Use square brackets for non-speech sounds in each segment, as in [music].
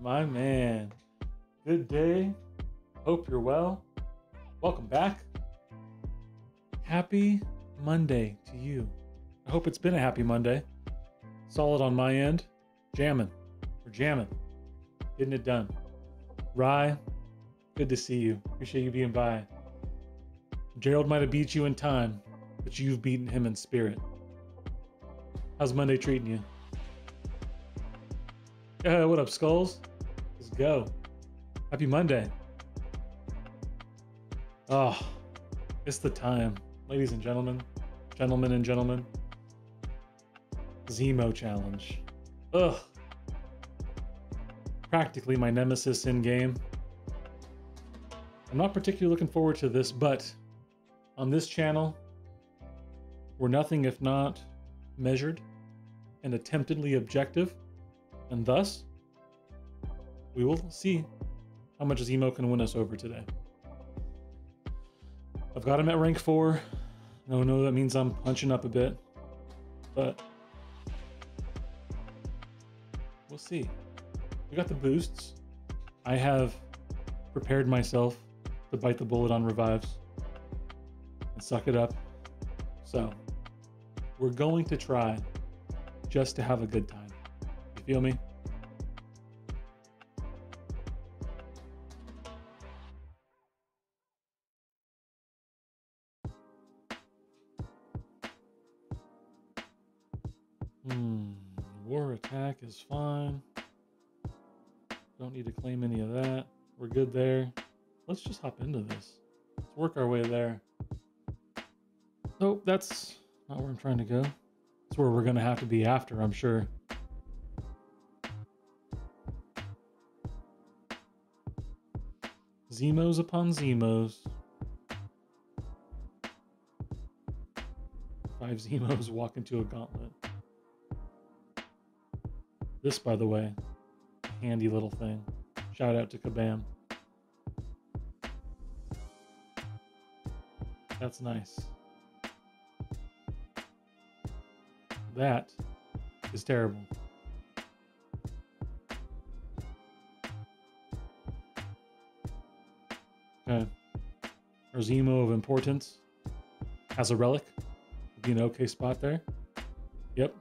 my man. Good day. Hope you're well. Welcome back. Happy Monday to you. I hope it's been a happy Monday. Solid on my end. Jamming. We're jamming. Getting it done. Rye, good to see you. Appreciate you being by. Gerald might have beat you in time, but you've beaten him in spirit. How's Monday treating you? Yeah, what up, Skulls? Let's go. Happy Monday. Oh, it's the time, ladies and gentlemen, gentlemen and gentlemen. Zemo challenge. Ugh. Practically my nemesis in game. I'm not particularly looking forward to this, but on this channel, we're nothing if not measured and attemptedly objective, and thus, we will see how much Zemo can win us over today. I've got him at rank 4. No, no, that means I'm punching up a bit, but we'll see. We got the boosts. I have prepared myself to bite the bullet on revives and suck it up. So, we're going to try just to have a good time. You feel me? Is fine. Don't need to claim any of that. We're good there. Let's just hop into this. Let's work our way there. Nope, that's not where I'm trying to go. That's where we're going to have to be after, I'm sure. Zemos upon Zemos. Five Zemos walk into a gauntlet. This, by the way, handy little thing. Shout out to Kabam. That's nice. That is terrible. Okay. Our Zemo of importance has a relic. Would be an okay spot there. Yep.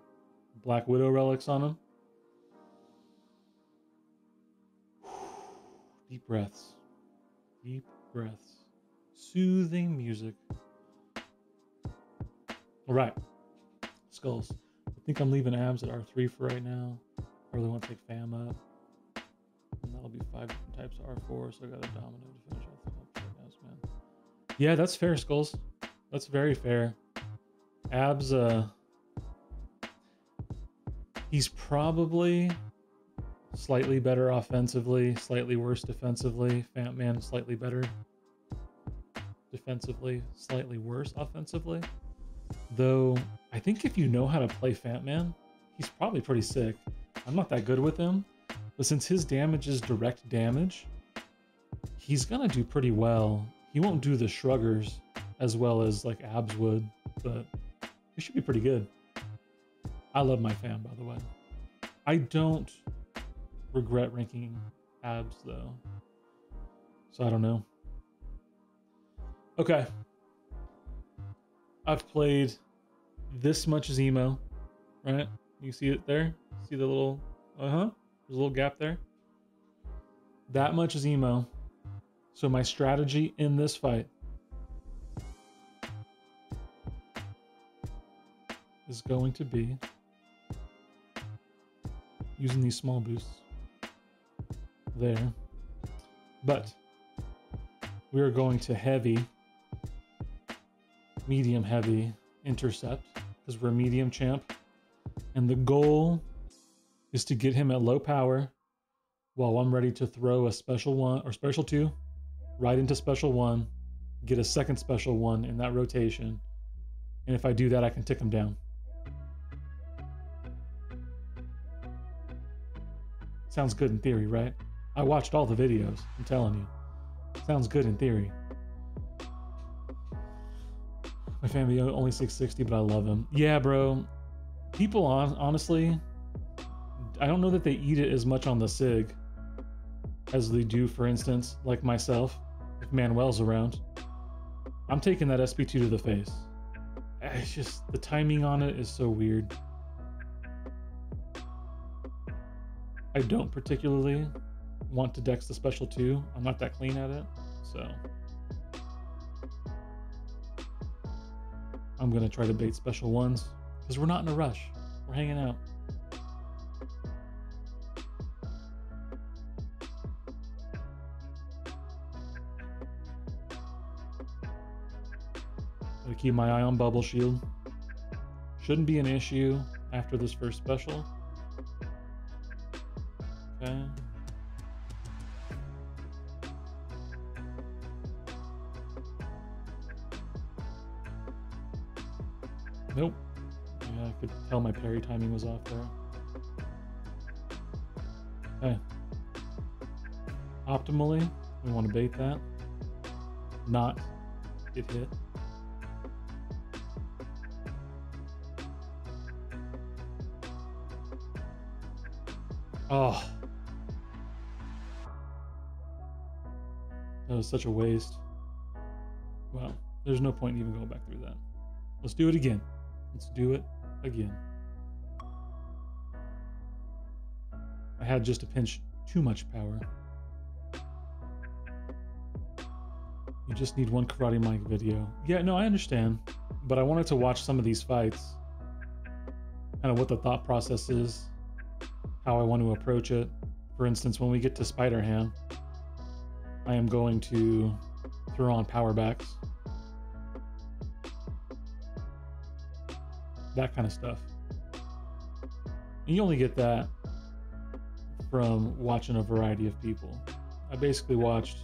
Black Widow relics on him. Breaths. Deep breaths. Soothing music. All right. Skulls. I think I'm leaving abs at R3 for right now. I really want to take fam up. And that'll be five different types of R4, so I got a domino to finish off the right man. Yeah, that's fair, Skulls. That's very fair. Abs, uh, he's probably slightly better offensively, slightly worse defensively. Fat Man slightly better defensively, slightly worse offensively. Though I think if you know how to play Fat Man, he's probably pretty sick. I'm not that good with him, but since his damage is direct damage, he's gonna do pretty well. He won't do the shruggers as well as like Abs would, but he should be pretty good. I love my fan, by the way. I don't regret ranking abs though. So I don't know. Okay. I've played this much Zemo, right? You see it there? See the little uh-huh? There's a little gap there. That much Zemo. So my strategy in this fight is going to be using these small boosts there. But we are going to heavy, medium heavy intercept because we're medium champ. And the goal is to get him at low power while I'm ready to throw a special one or special two right into special one, get a second special one in that rotation. And if I do that, I can tick him down. Sounds good in theory, right? I watched all the videos. I'm telling you. Sounds good in theory. My family only 660, but I love him. Yeah, bro. People on honestly, I don't know that they eat it as much on the SIG as they do, for instance, like myself, if Manuel's around. I'm taking that SP2 to the face. It's just the timing on it is so weird. I don't particularly want to dex the special 2. I'm not that clean at it, so I'm gonna try to bait special ones because we're not in a rush. We're hanging out. Gotta keep my eye on bubble shield. Shouldn't be an issue after this first special. Parry timing was off there. Okay. Optimally, we want to bait that. Not get hit. Oh. That was such a waste. Well, there's no point in even going back through that. Let's do it again. Let's do it again. Had just a pinch too much power. You just need one Karate Mike video. Yeah, no, I understand. But I wanted to watch some of these fights. Kind of what the thought process is. How I want to approach it. For instance, when we get to Spider Ham, I am going to throw on power backs. that kind of stuff. And you only get that from watching a variety of people. I basically watched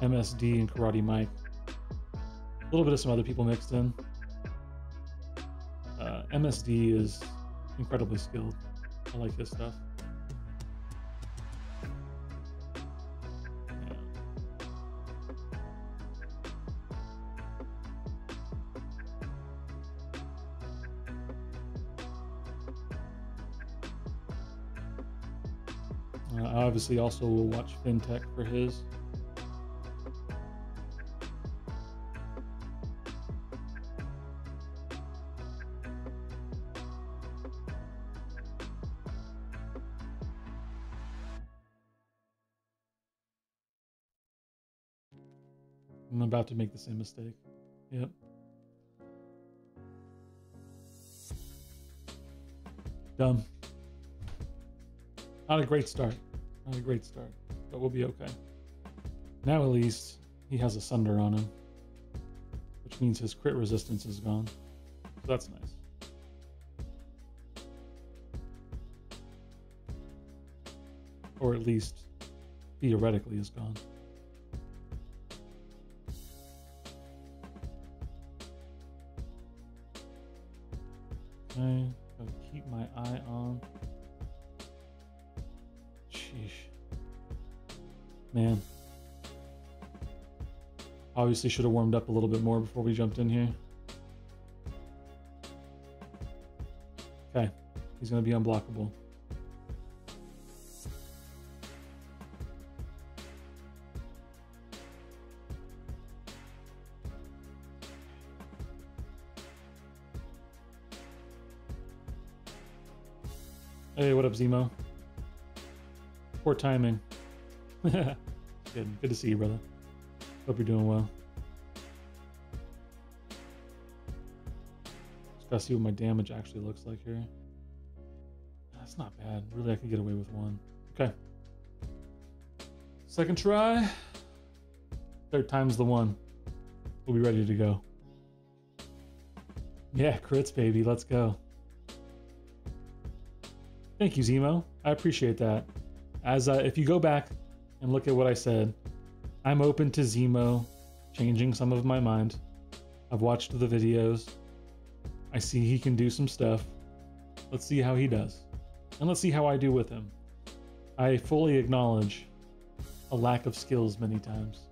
MSD and Karate Mike, a little bit of some other people mixed in. Uh, MSD is incredibly skilled. I like his stuff. Obviously also will watch FinTech for his. I'm about to make the same mistake. Yep. Dumb. Not a great start. Not a great start, but we'll be okay. Now at least he has a Sunder on him, which means his crit resistance is gone. So that's nice. Or at least theoretically is gone. Okay, Obviously should have warmed up a little bit more before we jumped in here. Okay. He's going to be unblockable. Hey, what up, Zemo? Poor timing. [laughs] good. Good to see you, brother. Hope you're doing well. Gotta see what my damage actually looks like here. That's not bad. Really, I could get away with one. Okay. Second try. Third time's the one. We'll be ready to go. Yeah, crits, baby. Let's go. Thank you, Zemo. I appreciate that. As uh, if you go back and look at what I said. I'm open to Zemo changing some of my mind. I've watched the videos. I see he can do some stuff. Let's see how he does. And let's see how I do with him. I fully acknowledge a lack of skills many times.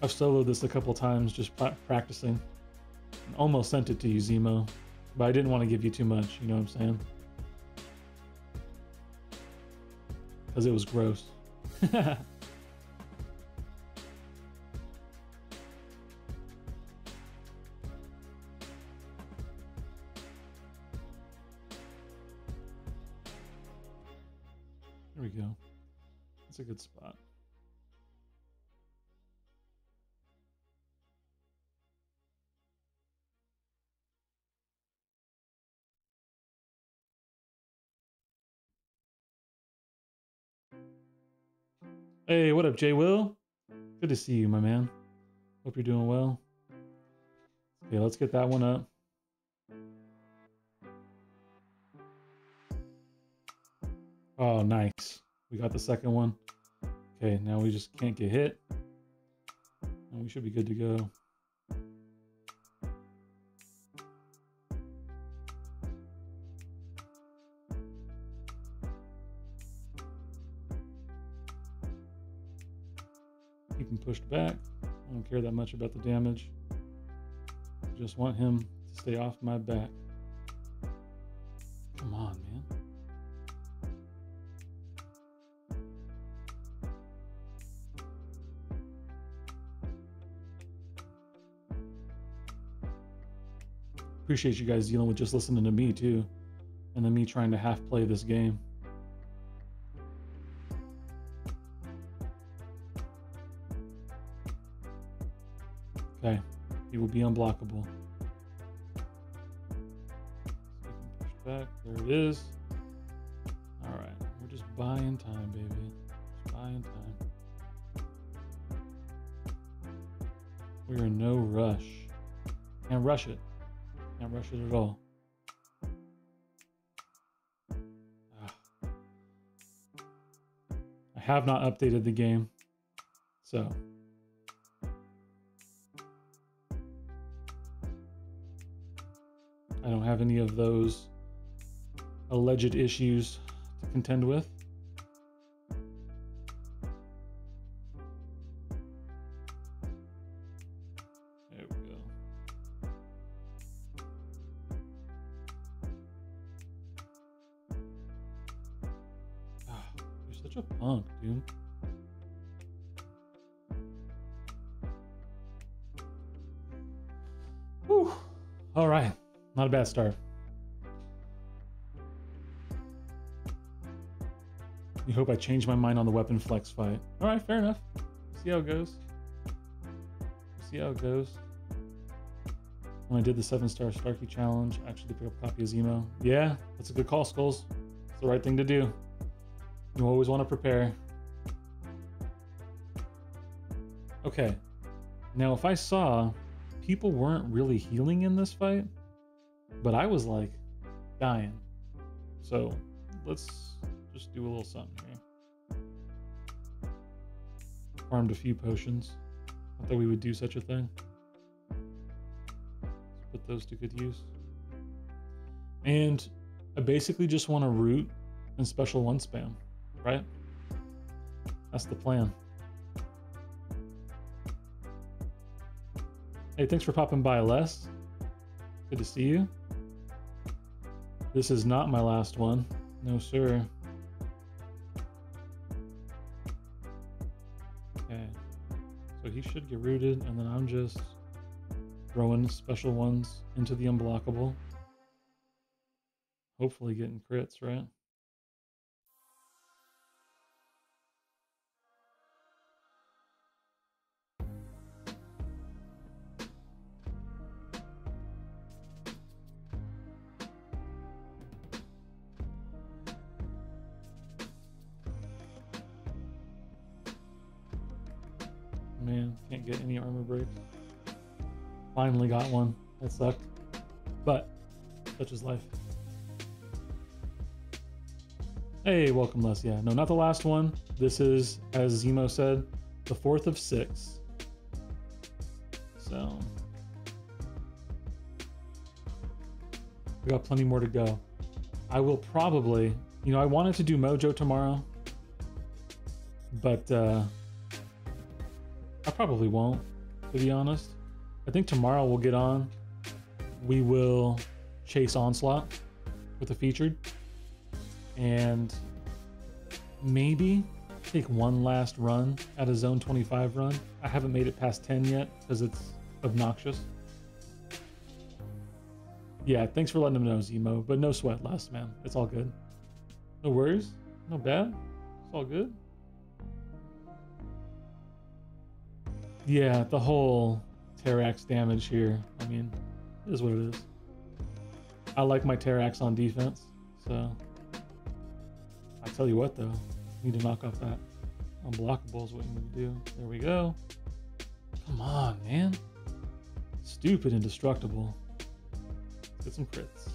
I've soloed this a couple times just pra- practicing. Almost sent it to you, Zemo, but I didn't want to give you too much. You know what I'm saying? Because it was gross. [laughs] Hey, what up, Jay Will? Good to see you, my man. Hope you're doing well. Okay, let's get that one up. Oh, nice. We got the second one. Okay, now we just can't get hit. And we should be good to go. Pushed back. I don't care that much about the damage. Just want him to stay off my back. Come on, man. Appreciate you guys dealing with just listening to me too, and then me trying to half play this game. Be unblockable. There it is. All right, we're just buying time, baby. Just buying time. We're in no rush. Can't rush it. Can't rush it at all. Ah. I have not updated the game, so have any of those alleged issues to contend with. A. You hope I change my mind on the weapon flex fight. All right, fair enough. See how it goes. See how it goes. When I did the seven star Starkey challenge, I actually did pick up a copy of Zemo. Yeah, that's a good call, Skulls. It's the right thing to do. You always want to prepare. Okay. Now, if I saw people weren't really healing in this fight, but I was like dying. So let's just do a little something here. Farmed a few potions. I thought we would do such a thing. Let's put those to good use. And I basically just want to root and special one spam, right? That's the plan. Hey, thanks for popping by, Les. Good to see you. This is not my last one. No, sir. Okay. So he should get rooted, and then I'm just throwing special ones into the unblockable. Hopefully getting crits, right? That sucked. But such is life. Hey, welcome, Les. Yeah, no, not the last one. This is, as Zemo said, the fourth of six. So we got plenty more to go. I will probably, you know, I wanted to do Mojo tomorrow, but uh, I probably won't. to be honest. I think tomorrow we'll get on. We will chase Onslaught with a featured. And maybe take one last run at a zone 25 run. I haven't made it past 10 yet because it's obnoxious. Yeah, thanks for letting them know, Zemo. But no sweat, last man. It's all good. No worries. No bad. It's all good. Yeah, the whole Terrax damage here. I mean, is what it is. I like my Terrax on defense, so I tell you what though, need to knock off that unblockable is what you need to do. There we go. Come on, man. Stupid indestructible. Let's get some crits.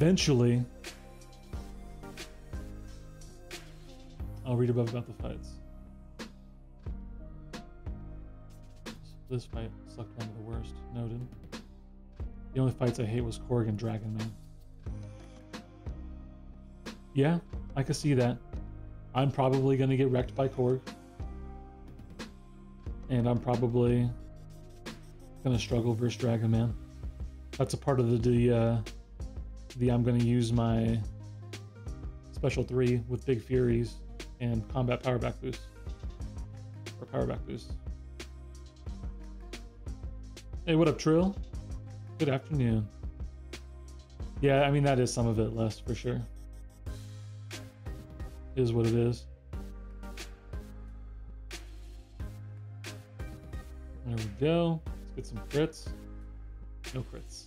Eventually, I'll read above about the fights. This fight sucked one of the worst. Noted. The only fights I hate was Korg and Dragon Man. Yeah, I can see that. I'm probably gonna get wrecked by Korg. And I'm probably gonna struggle versus Dragon Man. That's a part of the the, uh, the I'm gonna use my special three with big furies and combat power back boost or power back boost. Hey, what up, Trill? Good afternoon. Yeah, I mean that is some of it less for sure. Is what it is. There we go. Let's get some crits. No crits.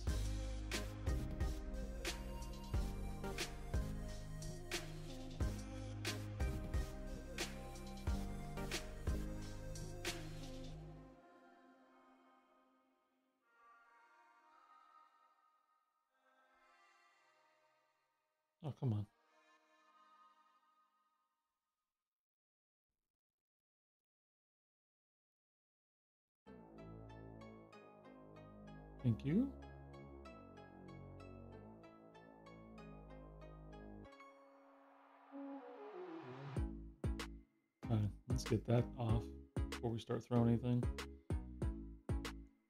Start throwing anything.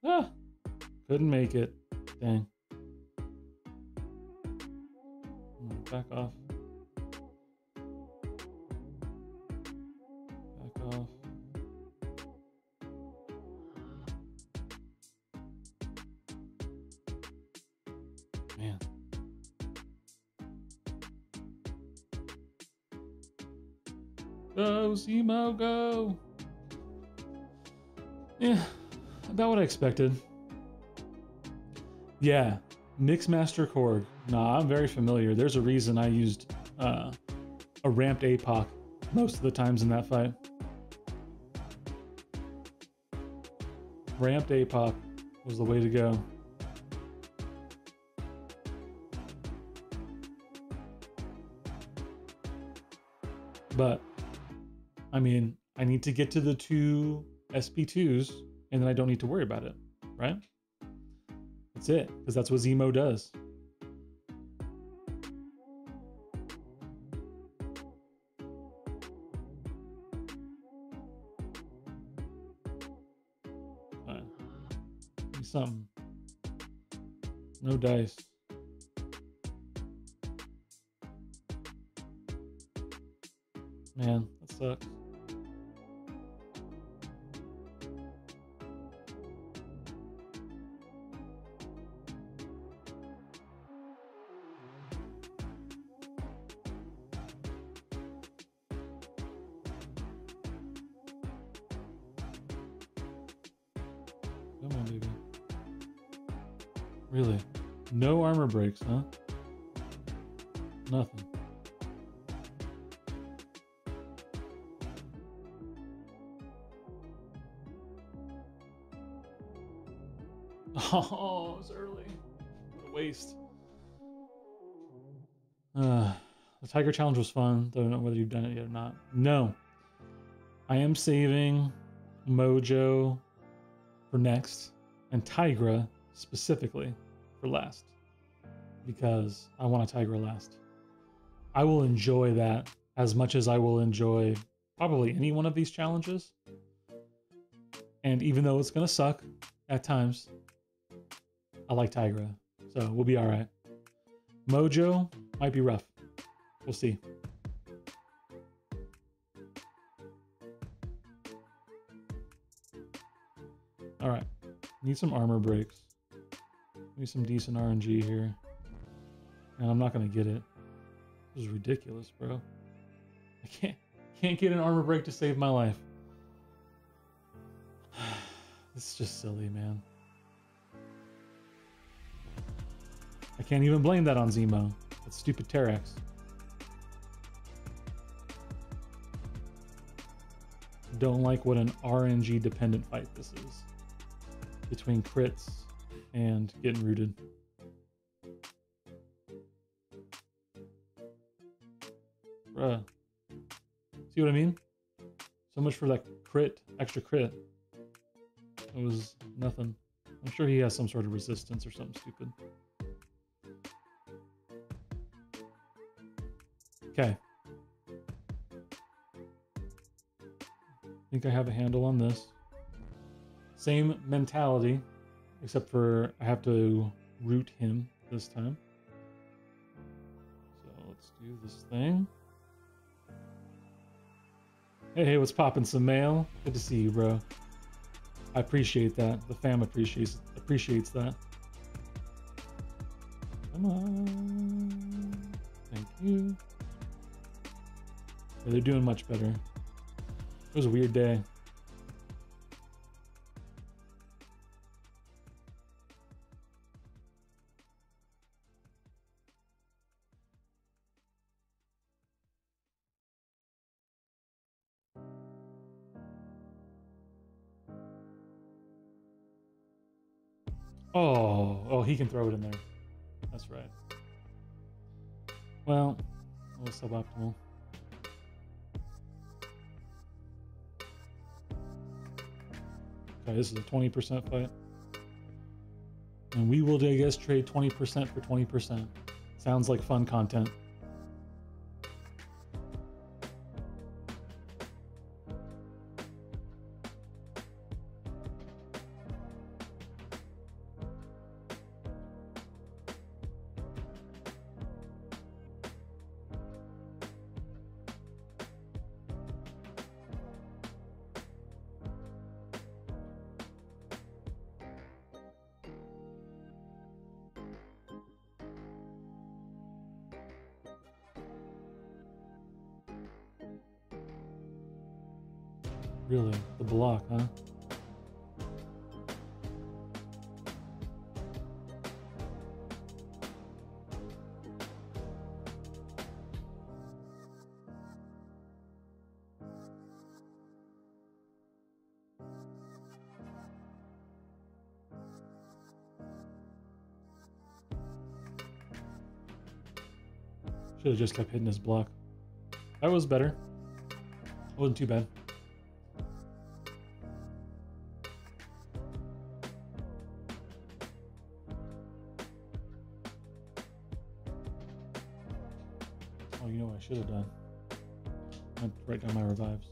Ah! Couldn't make it. Dang. Back off. Back off. Man. Go, Zemo, go! Yeah, about what I expected. Yeah, Mixmaster Korg. Nah, I'm very familiar. There's a reason I used uh, a ramped APOC most of the times in that fight. Ramped APOC was the way to go. But, I mean, I need to get to the two SP2s and then I don't need to worry about it, right? That's it, because that's what Zemo does. Something. No dice. Challenge was fun. Don't know whether you've done it yet or not. No. I am saving Mojo for next and Tigra specifically for last because I want a Tigra last. I will enjoy that as much as I will enjoy probably any one of these challenges. And even though it's going to suck at times, I like Tigra. So we'll be all right. Mojo might be rough. We'll see. All right. Need some armor breaks. Need some decent RNG here. And I'm not going to get it. This is ridiculous, bro. I can't can't get an armor break to save my life. [sighs] this is just silly, man. I can't even blame that on Zemo. That's stupid Terrax. Don't like what an RNG dependent fight this is. Between crits and getting rooted. Bruh. See what I mean? So much for that crit, extra crit. It was nothing. I'm sure he has some sort of resistance or something stupid. Okay. Think I have a handle on this. Same mentality, except for I have to root him this time. So let's do this thing. Hey, hey, what's popping? Some mail? Good to see you, bro. I appreciate that. The fam appreciates appreciates that. Come on. Thank you. Yeah, they're doing much better. It was a weird day. Oh, oh, he can throw it in there. That's right. Well, a little suboptimal. Okay, this is a 20% fight. And we will, I guess, trade 20% for 20%. Sounds like fun content. Should have just kept hitting his block. That was better. Wasn't too bad. Oh, you know what I should have done? Right down my revives.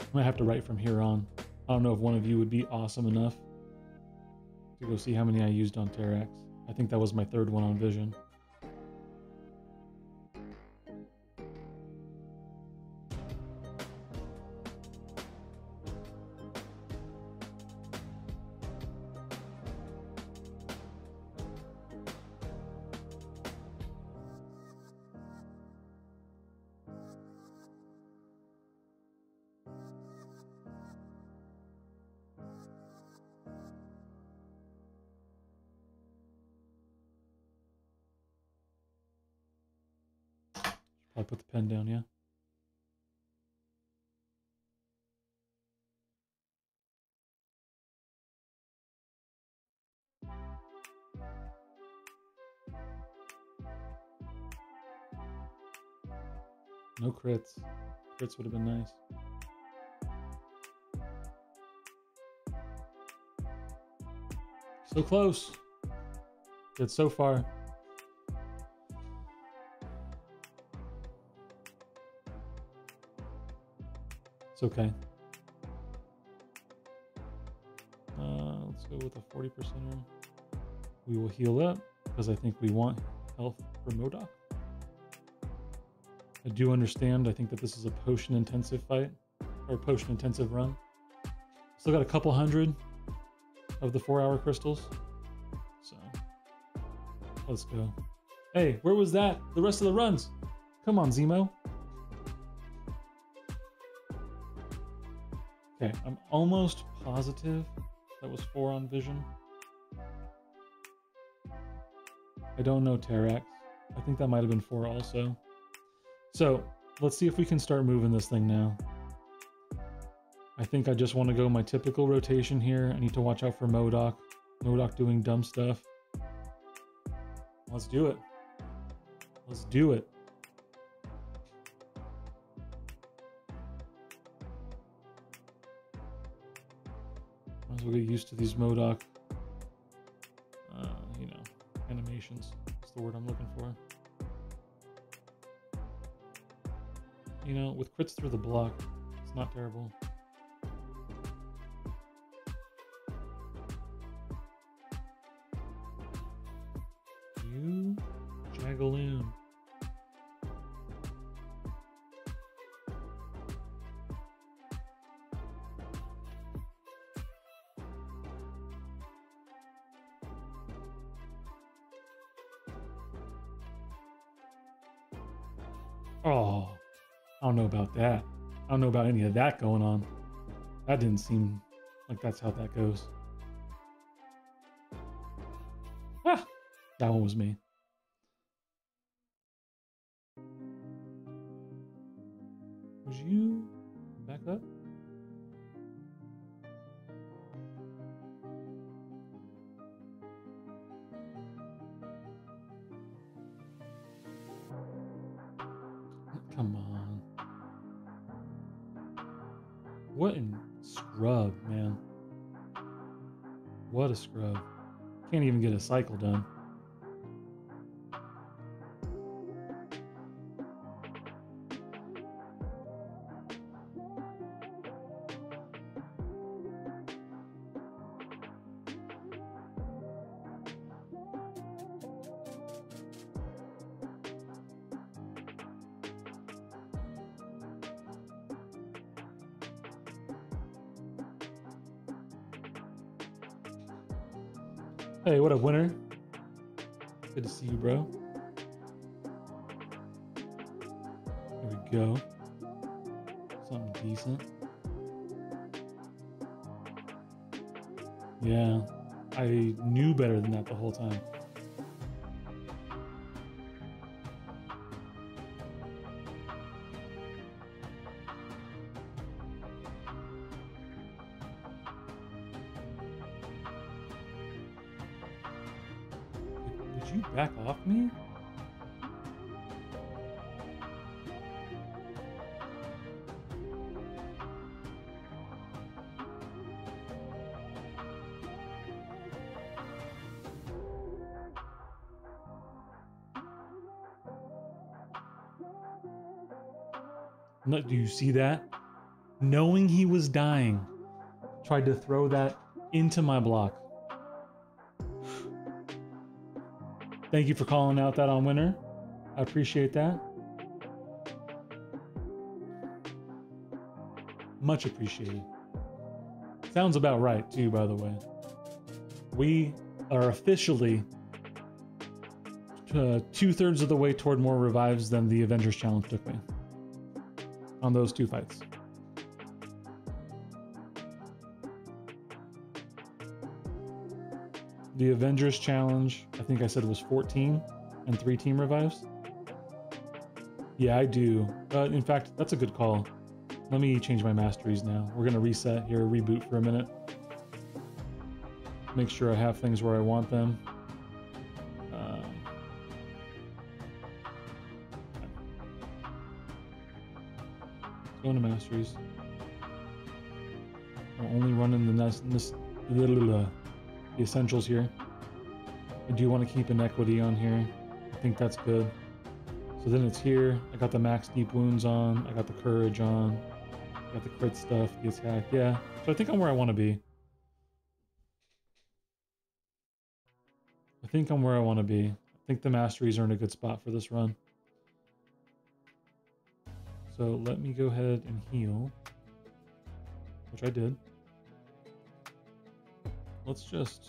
I'm gonna have to write from here on. I don't know if one of you would be awesome enough to go see how many I used on Terrax. I think that was my third one on Vision. Crits. Crits would have been nice. So close. Good so far. It's okay. Uh, let's go with a 40 percenter. We will heal up because I think we want health for MODOK. I do understand. I think that this is a potion intensive fight or potion intensive run. Still got a couple hundred of the four hour crystals. So let's go. Hey, where was that? The rest of the runs. Come on, Zemo. Okay, I'm almost positive that was four on vision. I don't know Terrax. I think that might have been four also. So let's see if we can start moving this thing now. I think I just want to go my typical rotation here. I need to watch out for MODOK. MODOK doing dumb stuff. Let's do it. Let's do it. Might as well get used to these MODOK, uh, you know, animations. That's the word I'm looking for. You know, with crits through the block, it's not terrible. You Jagaloon. Oh, I don't know about that. I don't know about any of that going on. That didn't seem like that's how that goes. Ah, that one was me. A cycle done. Do you see that? Knowing he was dying, tried to throw that into my block. Thank you for calling out that on winner. I appreciate that. Much appreciated. Sounds about right, too, by the way. We are officially uh, two thirds of the way toward more revives than the Avengers Challenge took me on those two fights. The Avengers Challenge, I think I said was 14 and three team revives. Yeah, I do. Uh, in fact, that's a good call. Let me change my masteries now. We're going to reset here, reboot for a minute. Make sure I have things where I want them. Masteries. I'm uh, only running the, nes- nes- uh, the essentials here. I do want to keep an equity on here. I think that's good. So then it's here. I got the max deep wounds on. I got the courage on. I Got the crit stuff, the attack. Yeah. So I think I'm where I want to be. I think I'm where I want to be. I think the masteries are in a good spot for this run. So let me go ahead and heal, which I did. Let's just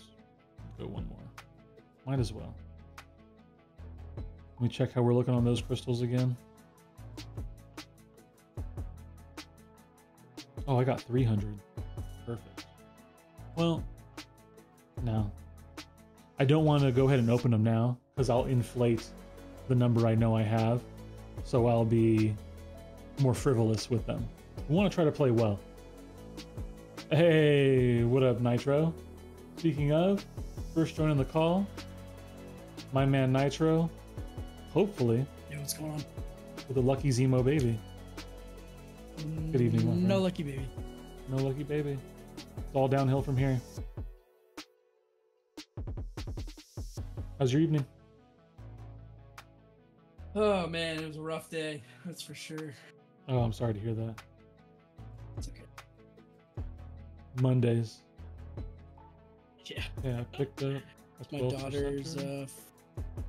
go one more. Might as well. Let me check how we're looking on those crystals again. Oh, I got 300. Perfect. Well, no. I don't want to go ahead and open them now because I'll inflate the number I know I have. So I'll be more frivolous with them. We want to try to play well. Hey, what up, Nitro? Speaking of, first joining the call, my man Nitro, hopefully. Yeah, what's going on? With a lucky Zemo baby. Good evening, mm, friend. No lucky baby. No lucky baby. It's all downhill from here. How's your evening? Oh man, it was a rough day. That's for sure. Oh, I'm sorry to hear that. It's okay. Mondays. Yeah. Yeah, I picked up. It's my daughter's uh,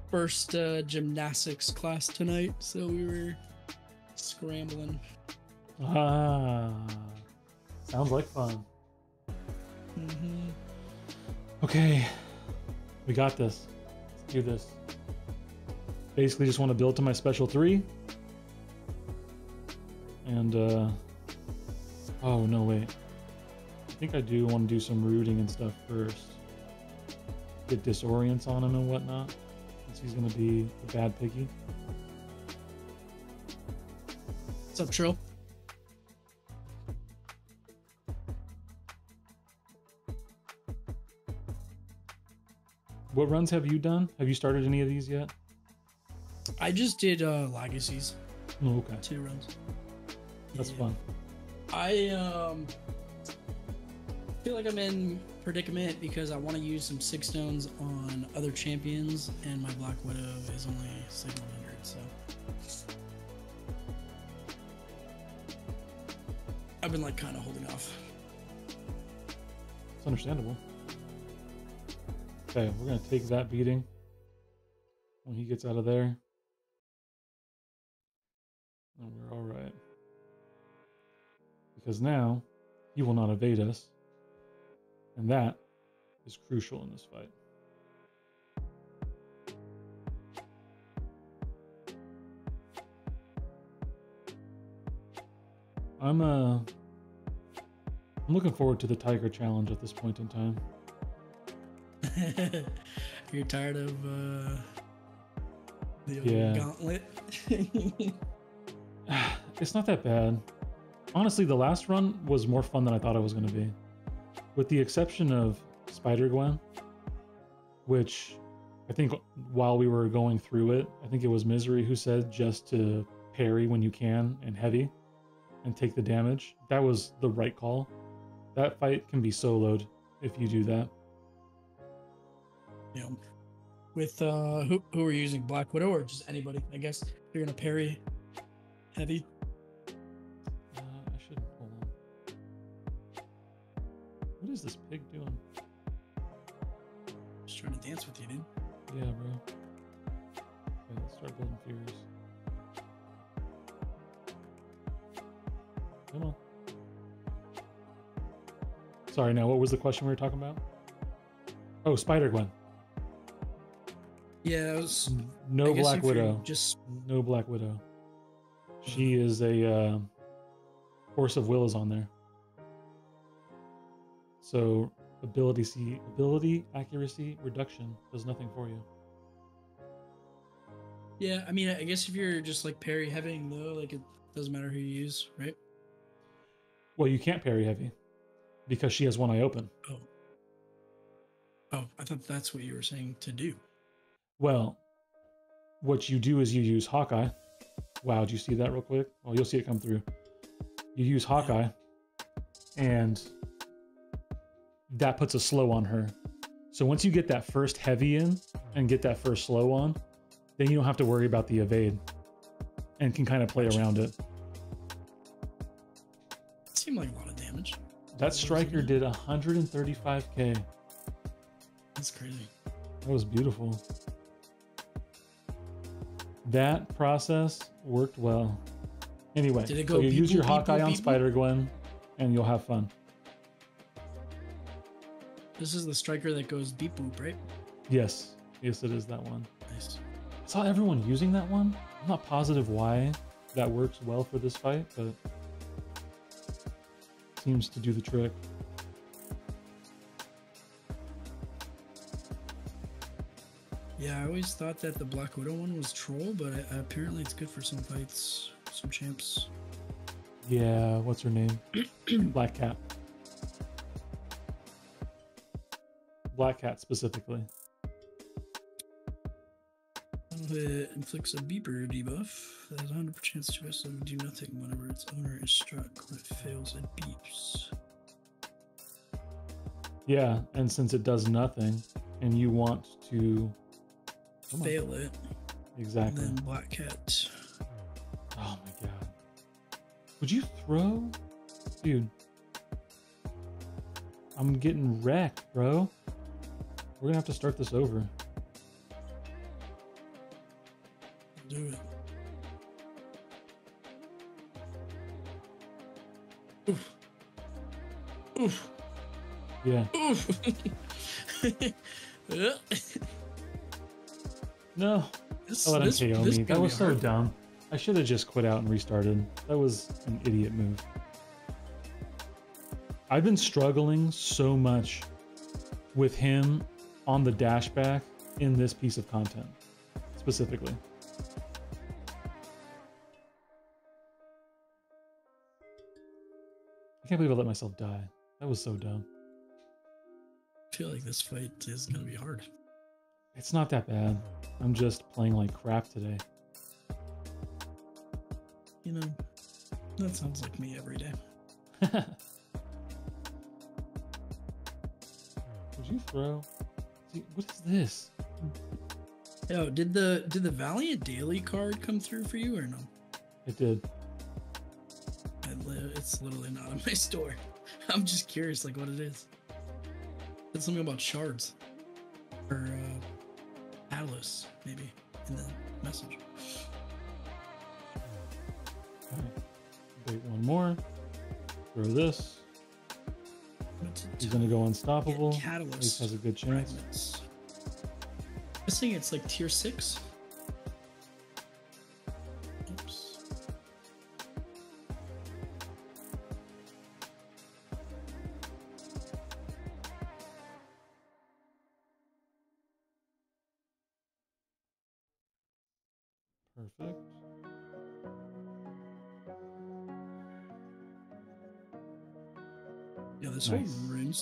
first uh, gymnastics class tonight, so we were scrambling. Ah, sounds like fun. Mm-hmm. Okay, we got this. Let's do this. Basically, just want to build to my special three. And, uh, oh, no, wait. I think I do want to do some rooting and stuff first. Get disorients on him and whatnot, since he's going to be a bad piggy. What's up, Trill? What runs have you done? Have you started any of these yet? I just did uh legacies, Oh, okay. two runs. That's fun. I um feel like I'm in predicament because I want to use some six stones on other champions, and my Black Widow is only six 100, so I've been like kind of holding off. It's understandable. Okay, we're gonna take that beating when he gets out of there. And we're. Because now he will not evade us. And that is crucial in this fight. I'm uh I'm looking forward to the Tigra Challenge at this point in time. [laughs] You're tired of uh, the old Yeah. gauntlet. [laughs] [sighs] it's not that bad. Honestly, the last run was more fun than I thought it was going to be. With the exception of Spider Gwen, which I think while we were going through it, I think it was Misery who said just to parry when you can and heavy and take the damage. That was the right call. That fight can be soloed if you do that. know, with uh, who who are using Black Widow or just anybody? I guess you're gonna parry heavy. Sorry, now what was the question we were talking about? Oh, Spider Gwen. Yeah, was. No Black Widow. Just No Black Widow. She is a uh, Force of Will is on there. So ability see ability accuracy reduction does nothing for you. yeah. I mean, I guess if you're just like parry heavy though, like it doesn't matter who you use, right? Well, you can't parry heavy because she has one eye open. Oh. Oh, I thought that's what you were saying to do. Well, what you do is you use Hawkeye. Wow, did you see that real quick? Oh, you'll see it come through. you use Hawkeye, and that puts a slow on her. So once you get that first heavy in and get that first slow on, then you don't have to worry about the evade and can kind of play around it. That striker did 135k. That's crazy. That was beautiful. That process worked well. Anyway, Did it so you beep use your beep Hawkeye boop, on beep? Spider Gwen, and you'll have fun. This is the striker that goes beep boop, right? Yes, yes, it is that one. Nice. I saw everyone using that one. I'm not positive why that works well for this fight, but seems to do the trick. Yeah, I always thought that the Black Widow one was troll, but I, apparently it's good for some fights, some champs. Yeah, what's her name? [clears throat] Black Cat. Black Cat specifically. It inflicts a beeper debuff that has a 100% chance to rest do nothing whenever its owner is struck. When it fails, it beeps. Yeah, and since it does nothing, and you want to Come on. Fail it, exactly. and then Black Cat. Oh my god. Would you throw? Dude. I'm getting wrecked, bro. We're gonna have to start this over. Oof. Yeah. Oof. No. this, I let him this- KO this me. That was so hard. dumb. I should have just quit out and restarted. That was an idiot move. I've been struggling so much with him on the dashback in this piece of content, specifically. I can't believe I let myself die. That was so dumb. I feel like this fight is gonna be hard. It's not that bad. I'm just playing like crap today. You know, that sounds like me every day. [laughs] Would you throw? See, what is this? Yo, did the did the Valiant Daily card come through for you or no? It did. I li- it's literally not in my store. [laughs] I'm just curious, like what it is. It's something about shards or uh, Atlas, maybe in the message. Wait one more. Throw this. He's gonna go unstoppable. Get At least has a good chance. fragments. This thing, it's like tier six.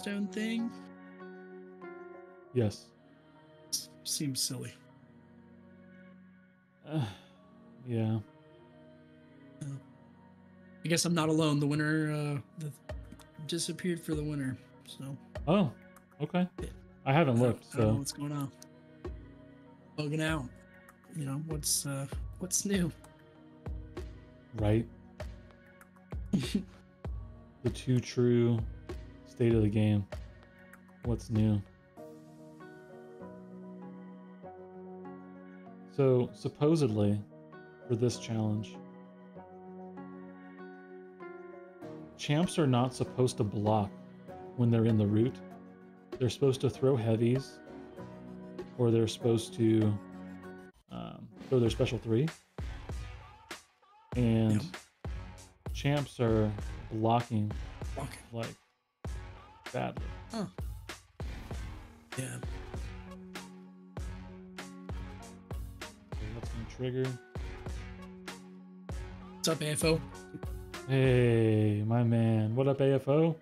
Nice. thing Yes. seems silly. Uh, yeah. I guess I'm not alone. The winner uh, the, disappeared for the winter. So Oh, okay. I haven't I looked, I don't know so what's going on. Bugging out. You know what's uh, what's new? right. [laughs] the two true state of the game. What's new? So supposedly, for this challenge, champs are not supposed to block when they're in the root. They're supposed to throw heavies, or they're supposed to um, throw their special three. And champs are blocking Walking. like badly. Yeah. Okay, that's gonna trigger. What's up, AFO? Hey, my man. What up, AFO?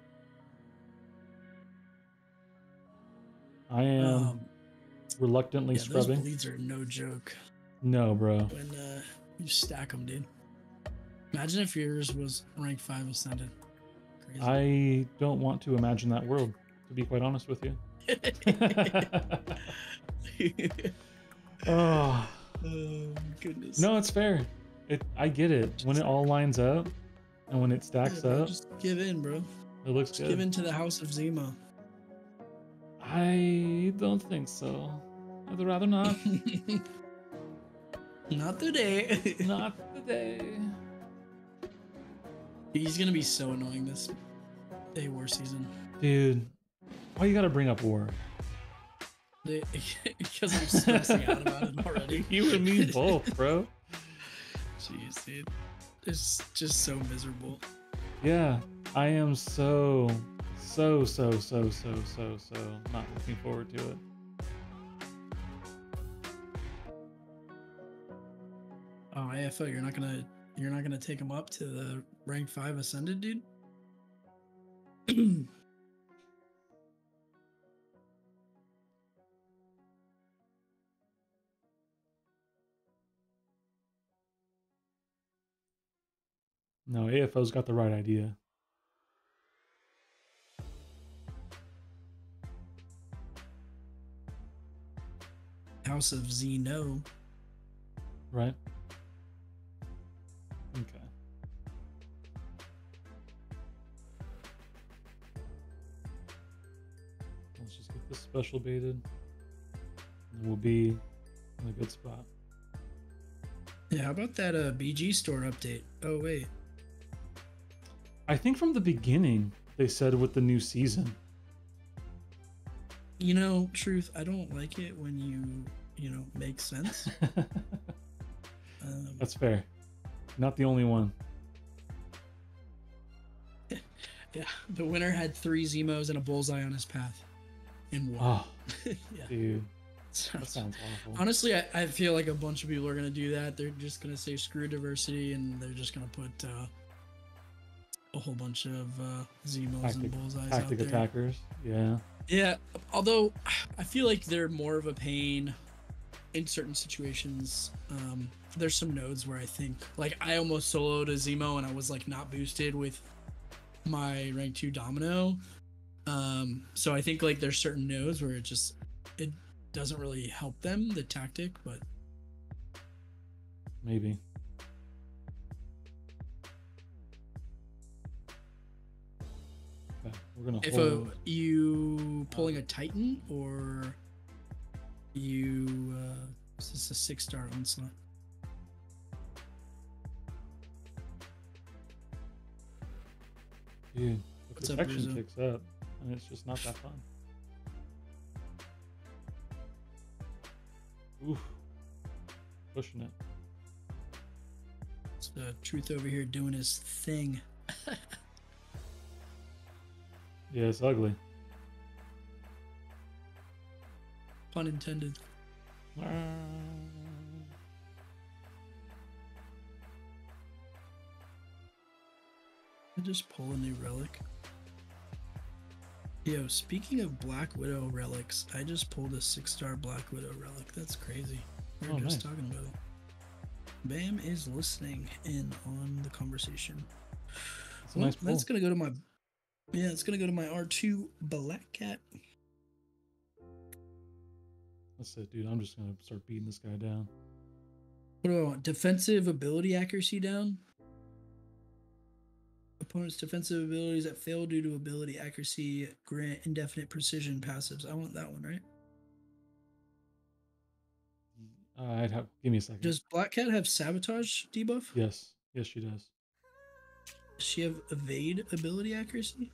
I am Um, reluctantly yeah, those scrubbing. bleeds are no joke No, bro. when uh, you stack them, dude. Imagine if yours was rank five ascended. Crazy. I don't want to imagine that world, to be quite honest with you. oh, [laughs] oh goodness. no, it's fair. It, I get it. When it all lines up and when it stacks Yeah, up, Just give in, bro. it looks Just give in to the House of Zemo. I don't think so. I'd rather not. [laughs] Not today. not today. He's gonna be so annoying this A War season. Dude, why you gotta bring up war? [laughs] Because I'm stressing out about it already. [laughs] You and me [laughs] both, bro. Jeez, dude. It's just so miserable. Yeah, I am so, so, so, so, so, so, so not looking forward to it. Oh, AFO, you're not gonna you're not gonna take him up to the rank five ascended, dude? [clears throat] No, AFO's got the right idea. House of Zemo. Right? Special baited. We'll be in a good spot. Yeah, how about that uh BG store update? Oh wait. I think from the beginning they said with the new season. You know, truth, I don't like it when you, you know, make sense. [laughs] Um, That's fair. Not the only one. [laughs] yeah, the winner had three Zemos and a bullseye on his path. In one. Oh, [laughs] yeah. dude, that Sounds- awful. Honestly, I, I feel like a bunch of people are gonna do that. They're just gonna say screw diversity, and they're just gonna put uh, a whole bunch of uh, Zemos Tactic- and bullseyes Tactic out there. attackers. Yeah. Yeah, although I feel like they're more of a pain in certain situations. Um, there's some nodes where I think, like, I almost soloed a Zemo and I was like not boosted with my rank two Domino. Um, so I think like there's certain nodes where it just it doesn't really help them the tactic, but Maybe. Okay, we're gonna if hold. a, you pulling a Titan or you uh, this is a six star onslaught. Dude, the What's up, picks up, and it's just not that fun. Oof. Pushing it. It's the truth over here doing his thing. [laughs] Yeah, it's ugly. Pun intended. [laughs] I just pull a new relic. Yo, speaking of Black Widow relics, I just pulled a six star Black Widow relic. That's crazy. We are Oh, just nice. talking about it. Bam is listening in on the conversation. A Well, nice pull. that's gonna go to my yeah, it's gonna go to my R2 Black Cat. That's it, dude. I'm just gonna start beating this guy down. What do I want? Defensive ability accuracy down? Opponent's defensive abilities that fail due to ability accuracy grant indefinite precision passives. I want that one, right? Uh, I'd have. Give me a second. Does Black Cat have sabotage debuff? Yes. Yes, she does. Does she have evade ability accuracy?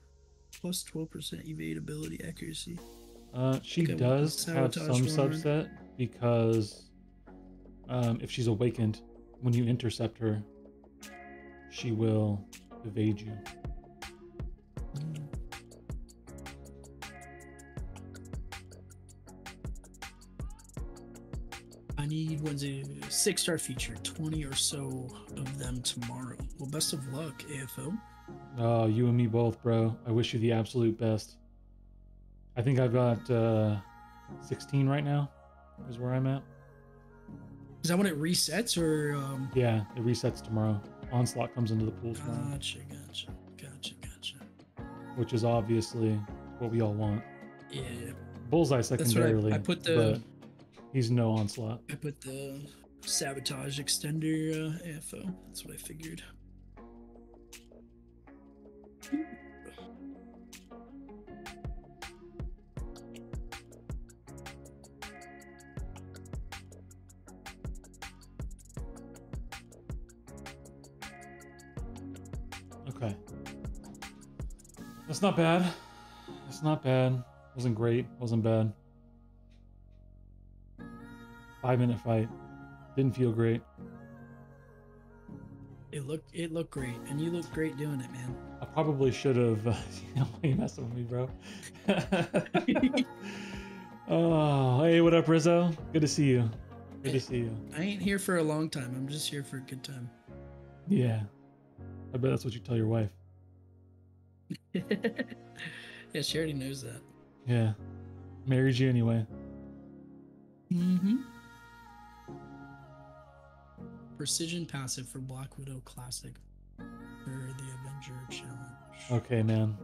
Plus 12% evade ability accuracy. Uh, she does have some one. subset because um, if she's awakened, when you intercept her, she will evade you. I need when's a six star feature, 20 or so of them tomorrow. Well, best of luck, AFO. Oh, you and me both, bro. I wish you the absolute best. I think I've got uh, 16 right now. Is where I'm at. Is that when it resets or um Yeah, it resets tomorrow. Onslaught comes into the pool Gotcha, gotcha, gotcha, gotcha. which is obviously what we all want. Yeah, Bullseye secondarily, I, I put the he's no Onslaught. I put the sabotage extender uh, AFO. That's what I figured. Not bad. It's not bad. Wasn't great. Wasn't bad. Five minute fight. Didn't feel great. It looked it looked great, and you looked great doing it, man. I probably should have. Uh, [laughs] you know, why you messing with me, bro? [laughs] oh, hey, what up, Rizzo? Good to see you. Good to see you. I ain't here for a long time. I'm just here for a good time. Yeah. I bet that's what you tell your wife. [laughs] yeah, she already knows that. Yeah. Married you anyway. Mm-hmm. Precision passive for Black Widow Classic for the Avenger Challenge. Okay, man.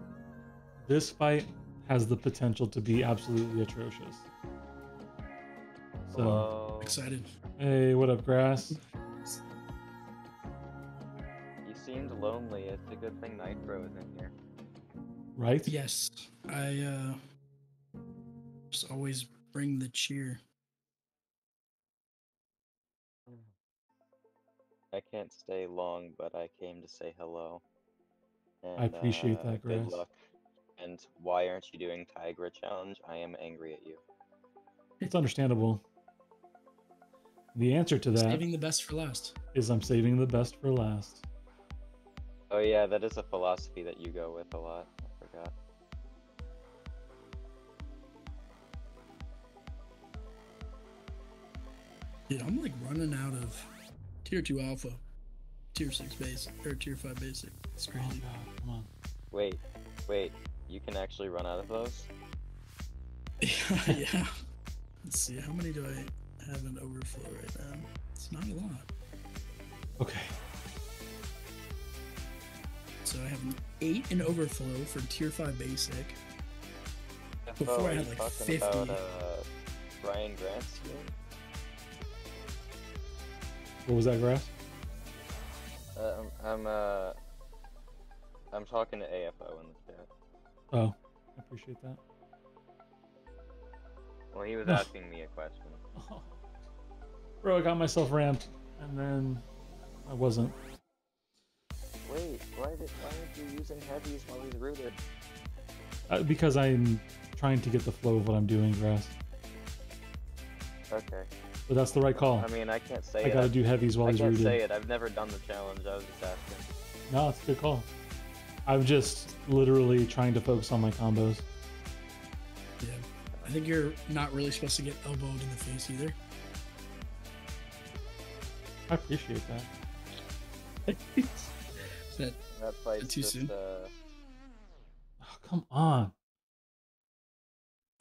This fight has the potential to be absolutely atrocious. So, Hello. Excited. hey, what up, Grass? You seemed lonely. It's a good thing Nitro is in here. Right? Yes, I uh just always bring the cheer. I can't stay long, but I came to say hello. I appreciate uh, that, Good Grace. luck. And why aren't you doing Tigra challenge? I am angry at you. It's understandable. The answer to that Saving the best for last. is I'm saving the best for last. Oh yeah, that is a philosophy that you go with a lot. I forgot. Dude, I'm like running out of tier two alpha, tier six basic, or tier five basic. It's Oh. God, come on. Wait, wait. You can actually run out of those? [laughs] yeah. Let's see. How many do I have in overflow right now? It's not a lot. Okay. So I have an eight in overflow for tier five basic. Before oh, I had, like, 50. about uh, Brian Grant's team? What was that, Grass? Uh, I'm, I'm uh, I'm talking to AFO in the chat. Oh, I appreciate that. Well, he was asking me a question. [laughs] Bro, I got myself ramped, and then I wasn't. Wait, why did why aren't you using heavies while he's rooted? Uh, because I'm trying to get the flow of what I'm doing, Grass. Okay. But that's the right call. I mean, I can't say I it. gotta do heavies while I he's can't say it. I've never done the challenge. I was just asking. No, it's a good call. I'm just literally trying to focus on my combos. Yeah. I think you're not really supposed to get elbowed in the face either. I appreciate that. [laughs] that too just, soon? Uh, Oh, come on.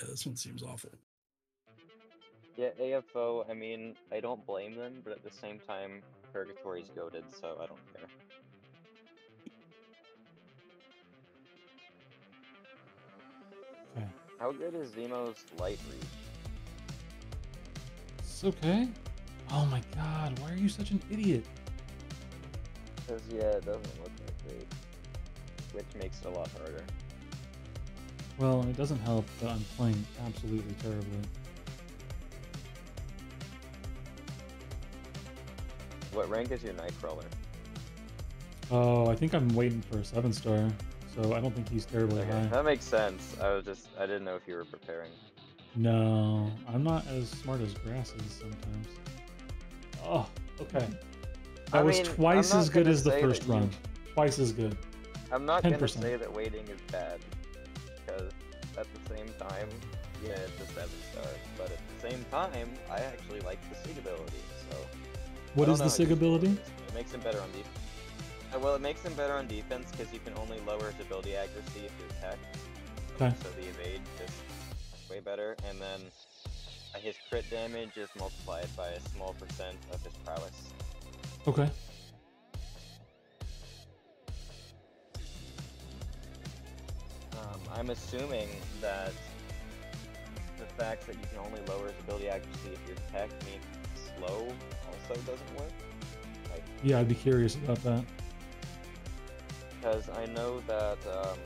yeah, this one seems awful. yeah, AFO. I mean, I don't blame them, but at the same time, Purgatory's goaded, so I don't care. Okay. How good is Zemo's light reach? It's okay. Oh my god, why are you such an idiot? Because yeah, it doesn't look that great, which makes it a lot harder. Well, it doesn't help that I'm playing absolutely terribly. What rank is your Nightcrawler? Oh, I think I'm waiting for a seven star, so I don't think he's terribly Okay, high. that makes sense. I was just I didn't know if you were preparing. No, I'm not as smart as grass is sometimes. Oh, okay. That I was mean, twice as good as the first you- run. Twice as good. I'm not gonna 10%. say that waiting is bad, because at the same time, yeah, it's a seven star. But at the same time, I actually like the sig ability. So What is know the sig ability? It makes him better on defense. Uh, well, it makes him better on defense because you can only lower his ability accuracy if you attack. Okay. So the evade just way better, and then uh, his crit damage is multiplied by a small percent of his prowess. Okay. Um, I'm assuming that the fact that you can only lower his ability accuracy if your tech means slow also doesn't work. Like, yeah, I'd be curious about that. Because I know that um,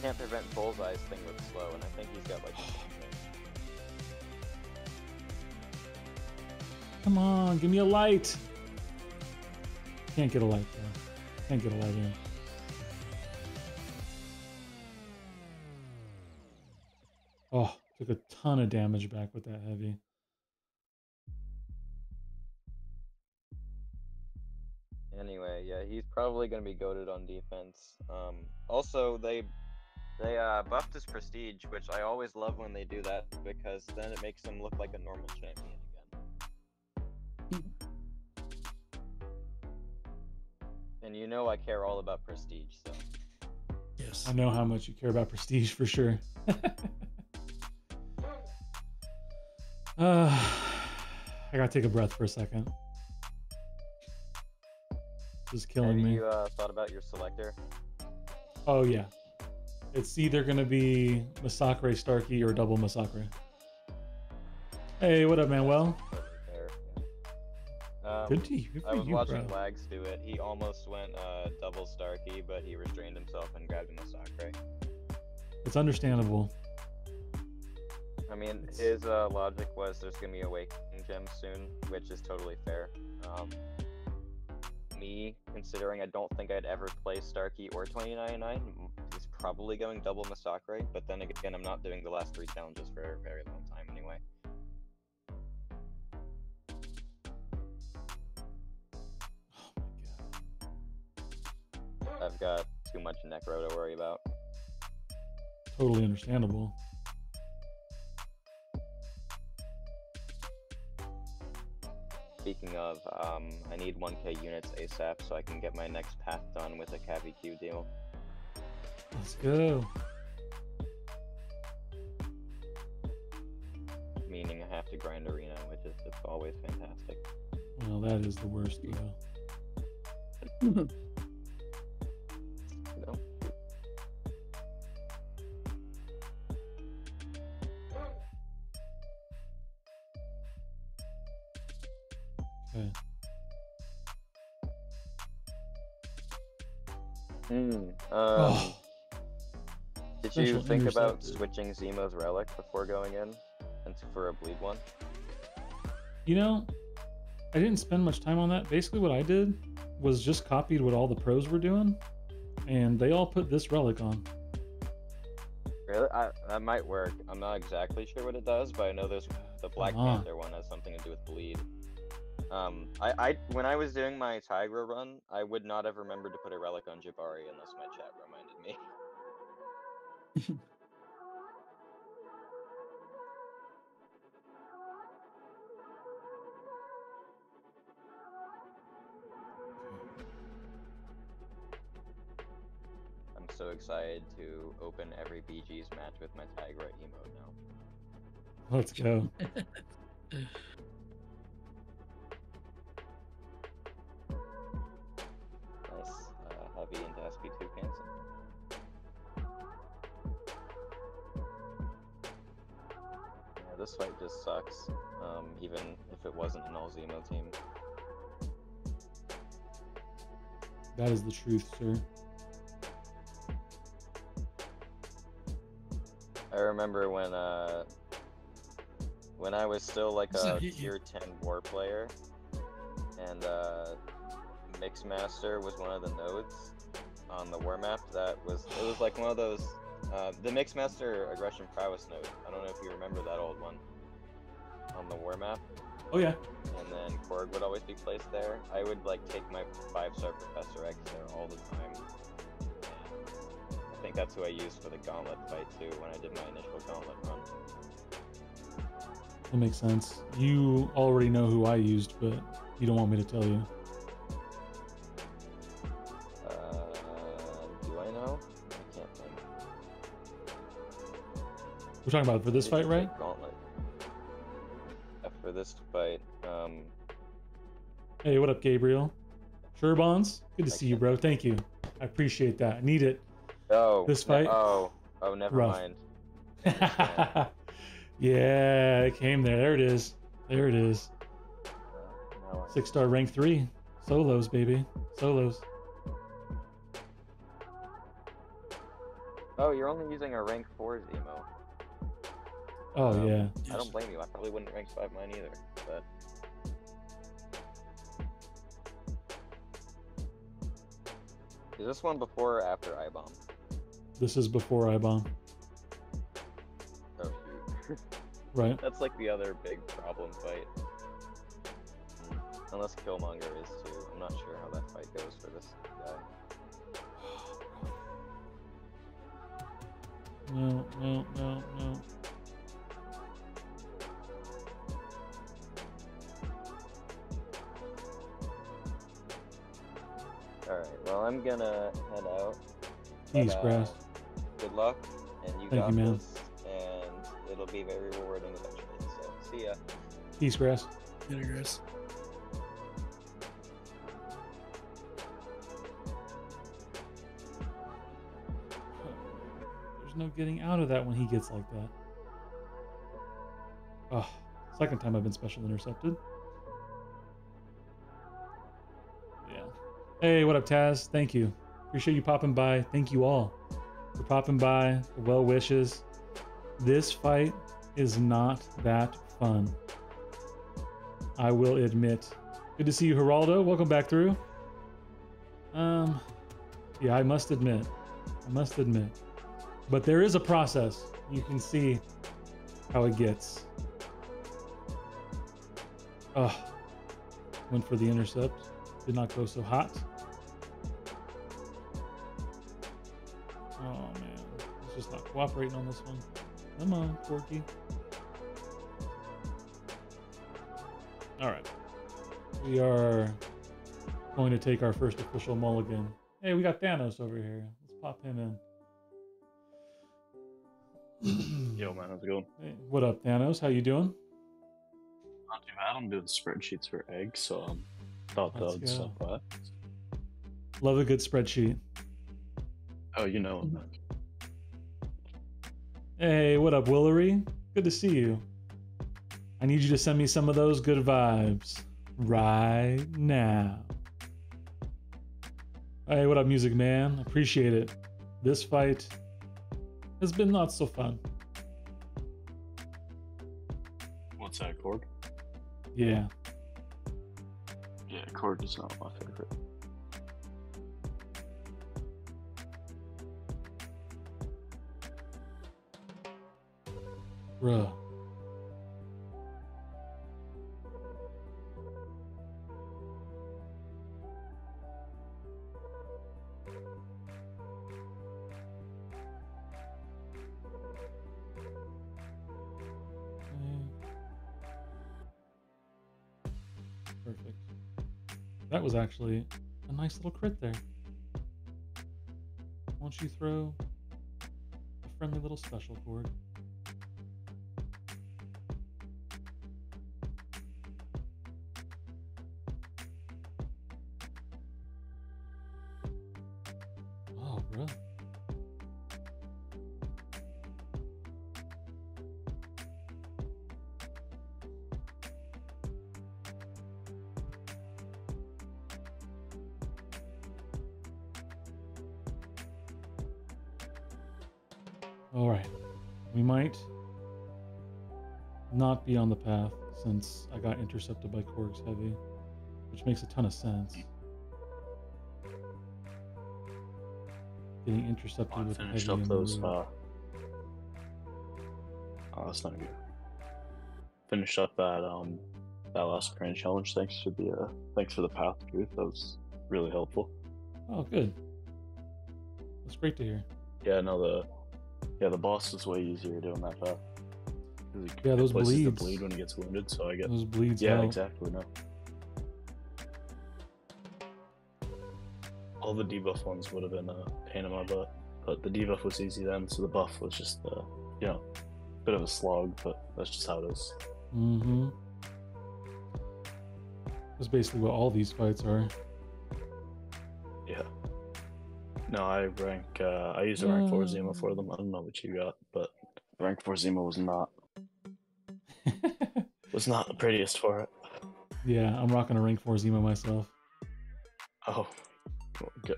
can't prevent Bullseye's thing with slow, and I think he's got like. [sighs] Come on, give me a light. Can't get a light though. Can't get a light in. Oh, took a ton of damage back with that heavy. Anyway, yeah, he's probably gonna be goaded on defense. Um, also, they they uh, buffed his prestige, which I always love when they do that because then it makes him look like a normal champion and you know I care all about prestige, so Yes. I know how much you care about prestige for sure. [laughs] uh, I gotta take a breath for a second. This is killing have me. you uh, thought about your selector? Oh yeah. It's either gonna be Masacre Starkey or double Masacre. Hey, what up, Manuel? Totally fair, yeah. Um, Good to good I was you, watching bro. Lags do it. He almost went uh, double Starkey, but he restrained himself and grabbed him a Sakura. It's understandable. I mean, It's- his uh, logic was there's gonna be a Awakening Gem soon, which is totally fair. Um, me, considering I don't think I'd ever play Starkey or 2099, m- is probably going double Masacre, but then again, I'm not doing the last three challenges for a very long time anyway. I've got too much Necro to worry about. Totally understandable. Speaking of, um, I need 1k units ASAP so I can get my next path done with a Cavi Q deal. Let's go. Meaning I have to grind arena, which is just always fantastic. Well, that is the worst though. [laughs] Hmm. Um, oh, did you Special think about Interceptor. switching Zemo's relic before going in, and for a bleed one? you know, I didn't spend much time on that. Basically, what I did was just copied what all the pros were doing, and they all put this relic on. Really? I, that might work. I'm not exactly sure what it does, but I know there's the Black on. Panther one has something to do with bleed. Um, I, I when I was doing my Tigra run, I would not have remembered to put a relic on Jabari unless my chat reminded me. [laughs] I'm so excited to open every BG's match with my Tigra emote now. Let's go. [laughs] this fight just sucks. Um, even if it wasn't an all Zemo team. That is the truth, sir. I remember when uh when I was still like a [laughs] tier 10 war player and uh Mixmaster was one of the nodes on the war map that was it was like one of those uh the Mixmaster aggression prowess node. I don't know if you remember that old one on the war map Oh yeah. and then Korg would always be placed there. I would like take my five star Professor X there all the time. I think that's who I used for the gauntlet fight too when I did my initial gauntlet run. That makes sense. You already know who I used, but you don't want me to tell you. We're talking about for this fight, right? Gauntlet. For this fight, um, Hey, what up, Gabriel? Sure, Bonds. Good to I see you, bro. Thank you. I appreciate that. I need it. Oh. This fight? oh. Oh, never Rough. mind. [laughs] yeah, it came there. There it is. There it is. Six star rank three. Solos, baby. Solos. Oh, you're only using a rank four Zemo. Oh Um, yeah. I don't blame you. I probably wouldn't rank five mine either. But is this one before or after I bomb? This is before I bomb. Oh shoot. [laughs] [laughs] Right. That's like the other big problem fight. Hmm. Unless Killmonger is too. I'm not sure how that fight goes for this guy. No, no, no, no. Well I'm gonna head out. Peace, But, uh, grass. Good luck, and you Thank got you, man. this, and it'll be very rewarding eventually. So see ya. Peace, grass. Get it, Chris. There's no getting out of that when he gets like that. Oh, second time I've been special intercepted. Hey, what up, Taz? Thank you. Appreciate you popping by. Thank you all for popping by. Well wishes. This fight is not that fun. I will admit. Good to see you, Geraldo. Welcome back through. Um, yeah, I must admit. I must admit. But there is a process. You can see how it gets. Ugh. Went for the intercept. Did not go so hot. Cooperating on this one. Come on, Porky. Alright. We are going to take our first official mulligan. Hey, we got Thanos over here. Let's pop him in. [clears throat] Yo, man, how's it going? Hey, what up, Thanos? How you doing? Not too bad. I'm doing spreadsheets for eggs, so um, thought that would stop by. Love a good spreadsheet. Oh, you know, man. Hey, what up, Willery? Good to see you. I need you to send me some of those good vibes right now. Hey, what up, Music Man? Appreciate it. This fight has been not so fun. What's that, Korg? Yeah. Yeah, Korg is not my favorite. Bruh. Perfect. That was actually a nice little crit there. Why don't you throw a friendly little special chord? Be on the path since I got intercepted by Korg's Heavy, which makes a ton of sense. Getting intercepted I with finished heavy up those. Uh... Oh, that's not good. Finished up that um that last grand challenge. Thanks for the uh, thanks for the path truth. That was really helpful. Oh, good. That's great to hear. Yeah, no, the yeah the boss is way easier doing that path. 'Cause he Yeah, those places to bleeds. bleed when he gets wounded, so I get Those bleeds yeah help. exactly no. All the debuff ones would have been a pain in my butt, but the debuff was easy then, so the buff was just uh, you know bit of a slog, but that's just how it is. Mm-hmm. That's basically what all these fights are. Yeah. No, I rank. Uh, I used a rank four Zemo Uh. for them. I don't know what you got, but rank four Zemo was not was not the prettiest for it. yeah, I'm rocking a rank four Zemo myself. Oh, good.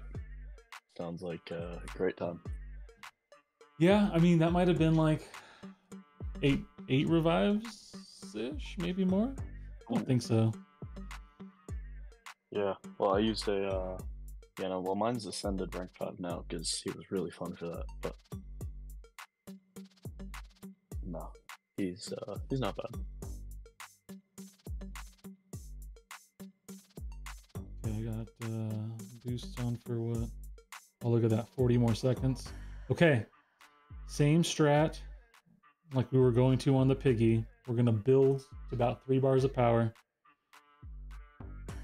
Sounds like a great time. Yeah, I mean that might have been like eight eight revives ish, maybe more. I don't think so. Yeah. Well, I used a. Uh, yeah, no. Well, mine's ascended rank five now because he was really fun for that. But no, he's uh, he's not bad. I got uh, boosts on for what? Oh, look at that, 40 more seconds. Okay, same strat like we were going to on the piggy. We're gonna build to about three bars of power,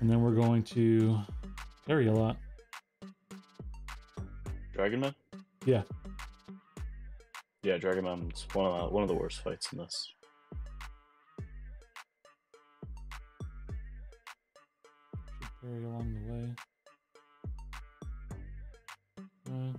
and then we're going to carry a lot. Dragon Man. Yeah. Yeah, Dragon Man's one of the, one of the worst fights in this. Carry along the way. Uh.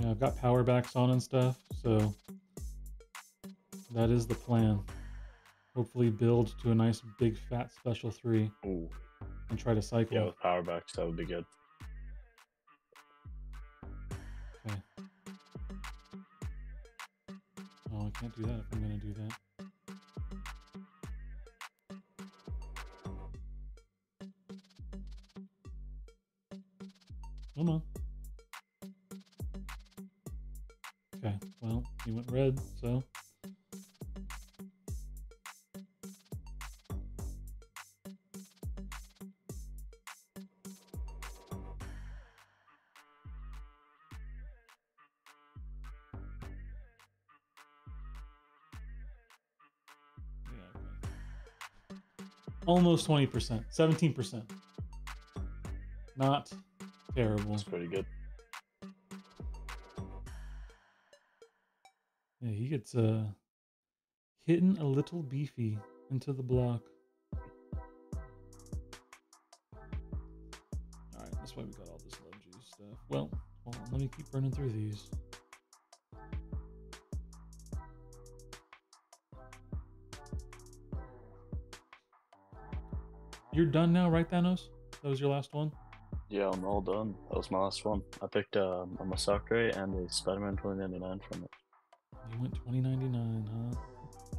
Yeah, I've got power backs on and stuff, so that is the plan. Hopefully build to a nice big fat special three Ooh. and try to cycle. Yeah, with power backs, that would be good. Okay. Oh, I can't do that if I'm gonna do that. Oh, Come on. Okay, well, he went red, so. Almost 20%, 17%. Not terrible. That's pretty good. Yeah, he gets uh hitting a little beefy into the block. Alright, that's why we got all this love juice stuff. Well, hold on, let me keep burning through these. You're done now, right, Thanos? That was your last one? Yeah, I'm all done. That was my last one. I picked um, a Masacre and a Spider-Man 2099 from it. You went 2099, huh?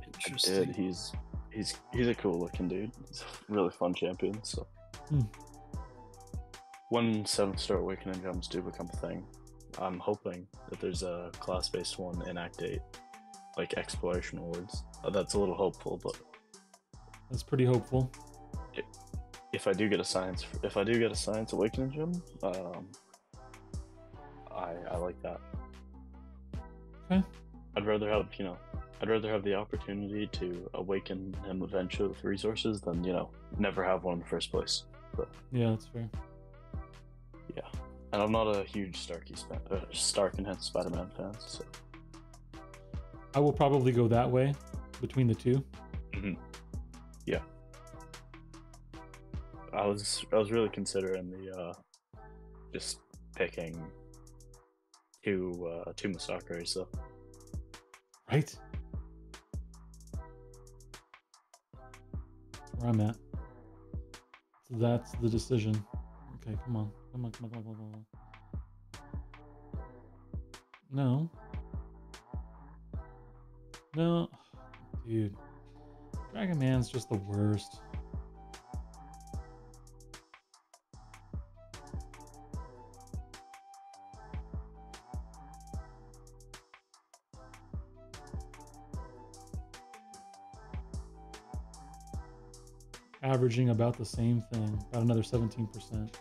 I Interesting. did. He's he's he's a cool looking dude. He's a really fun champion. So Hmm. when seventh star awakening gems do become a thing, I'm hoping that there's a class based one in Act Eight, like exploration awards. Uh, that's a little hopeful, but That's pretty hopeful. If I do get a science, if I do get a science awakening gem, um, I I like that. Okay. I'd rather have you know, I'd rather have the opportunity to awaken him eventually with resources than you know never have one in the first place. Yeah, that's fair. Yeah, and I'm not a huge Starky uh, Stark Enhanced Spider-Man fan, so I will probably go that way between the two. I was I was really considering the uh, just picking two uh, two Masacres. So Right? Where I'm at. So that's the decision. Okay. Come on, come on, come on, come on, come on. No. No. Dude. Dragon Man's just the worst. Averaging about the same thing, about another 17%.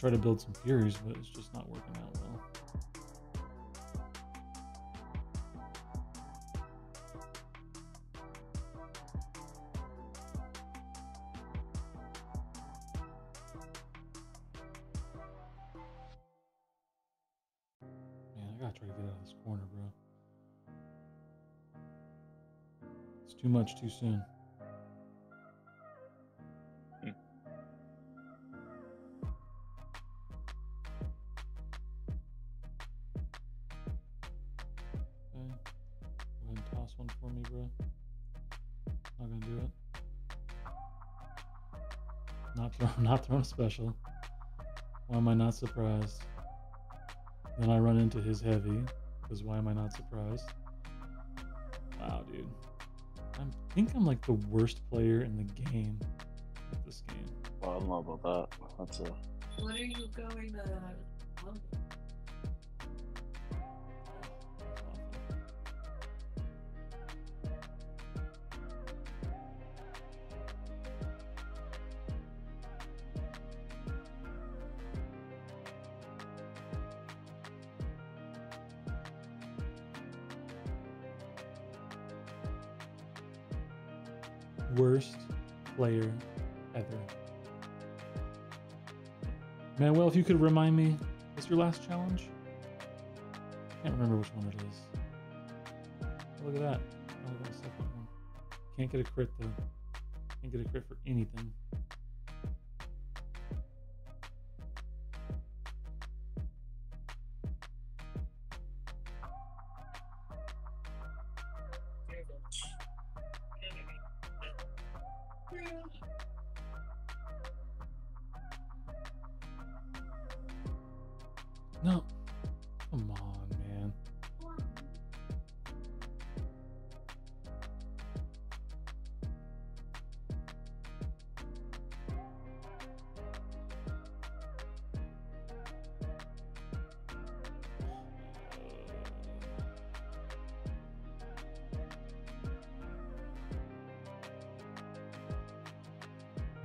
Try to build some Furies, but it's just not working out well. Man, I gotta try to get out of this corner, bro. It's too much too soon. Special. Why am I not surprised? Then I run into his heavy, because why am I not surprised? Wow, dude. I think I'm like the worst player in the game at this game. Well, I don't know about that. That's a When are you going to um, could remind me, what's your last challenge? Can't remember which one it is. Oh, look at that. Oh. Can't get a crit though. Can't get a crit for anything.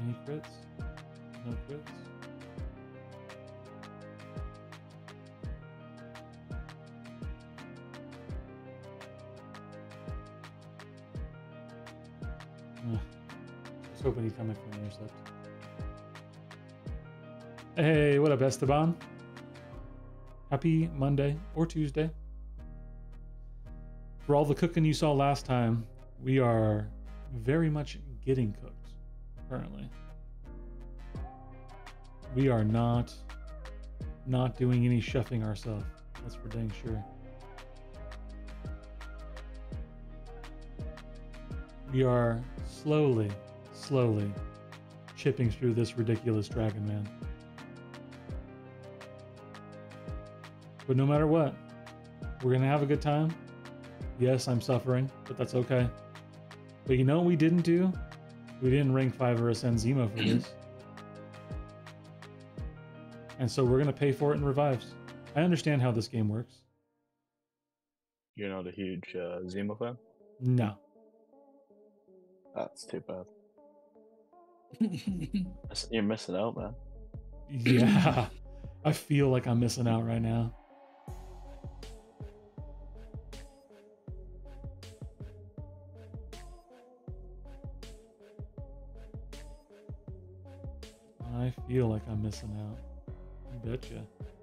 Any crits? No crits? Ugh. Was hoping he'd come in for an intercept. Hey, what up, Esteban? Happy Monday or Tuesday. For all the cooking you saw last time, we are very much getting cooked We are not not doing any chefing ourselves. That's for dang sure. We are slowly, slowly chipping through this ridiculous Dragon Man. But no matter what, we're gonna have a good time. Yes, I'm suffering, but that's okay. But you know what we didn't do? We didn't rank 5 or ascend Zemo for this. And so we're gonna pay for it in revives. I understand how this game works. you're not a huge uh, Zemo fan. No. That's too bad. [laughs] You're missing out, man. Yeah. [laughs] I feel like I'm missing out right now. I feel like I'm missing out. I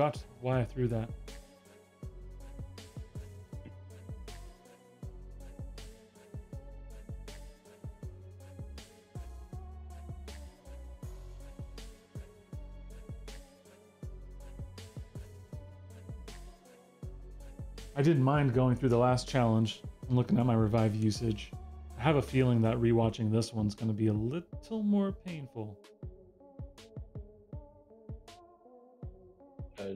forgot why I threw that. I didn't mind going through the last challenge and looking at my revive usage. I have a feeling that rewatching this one's going to be a little more painful.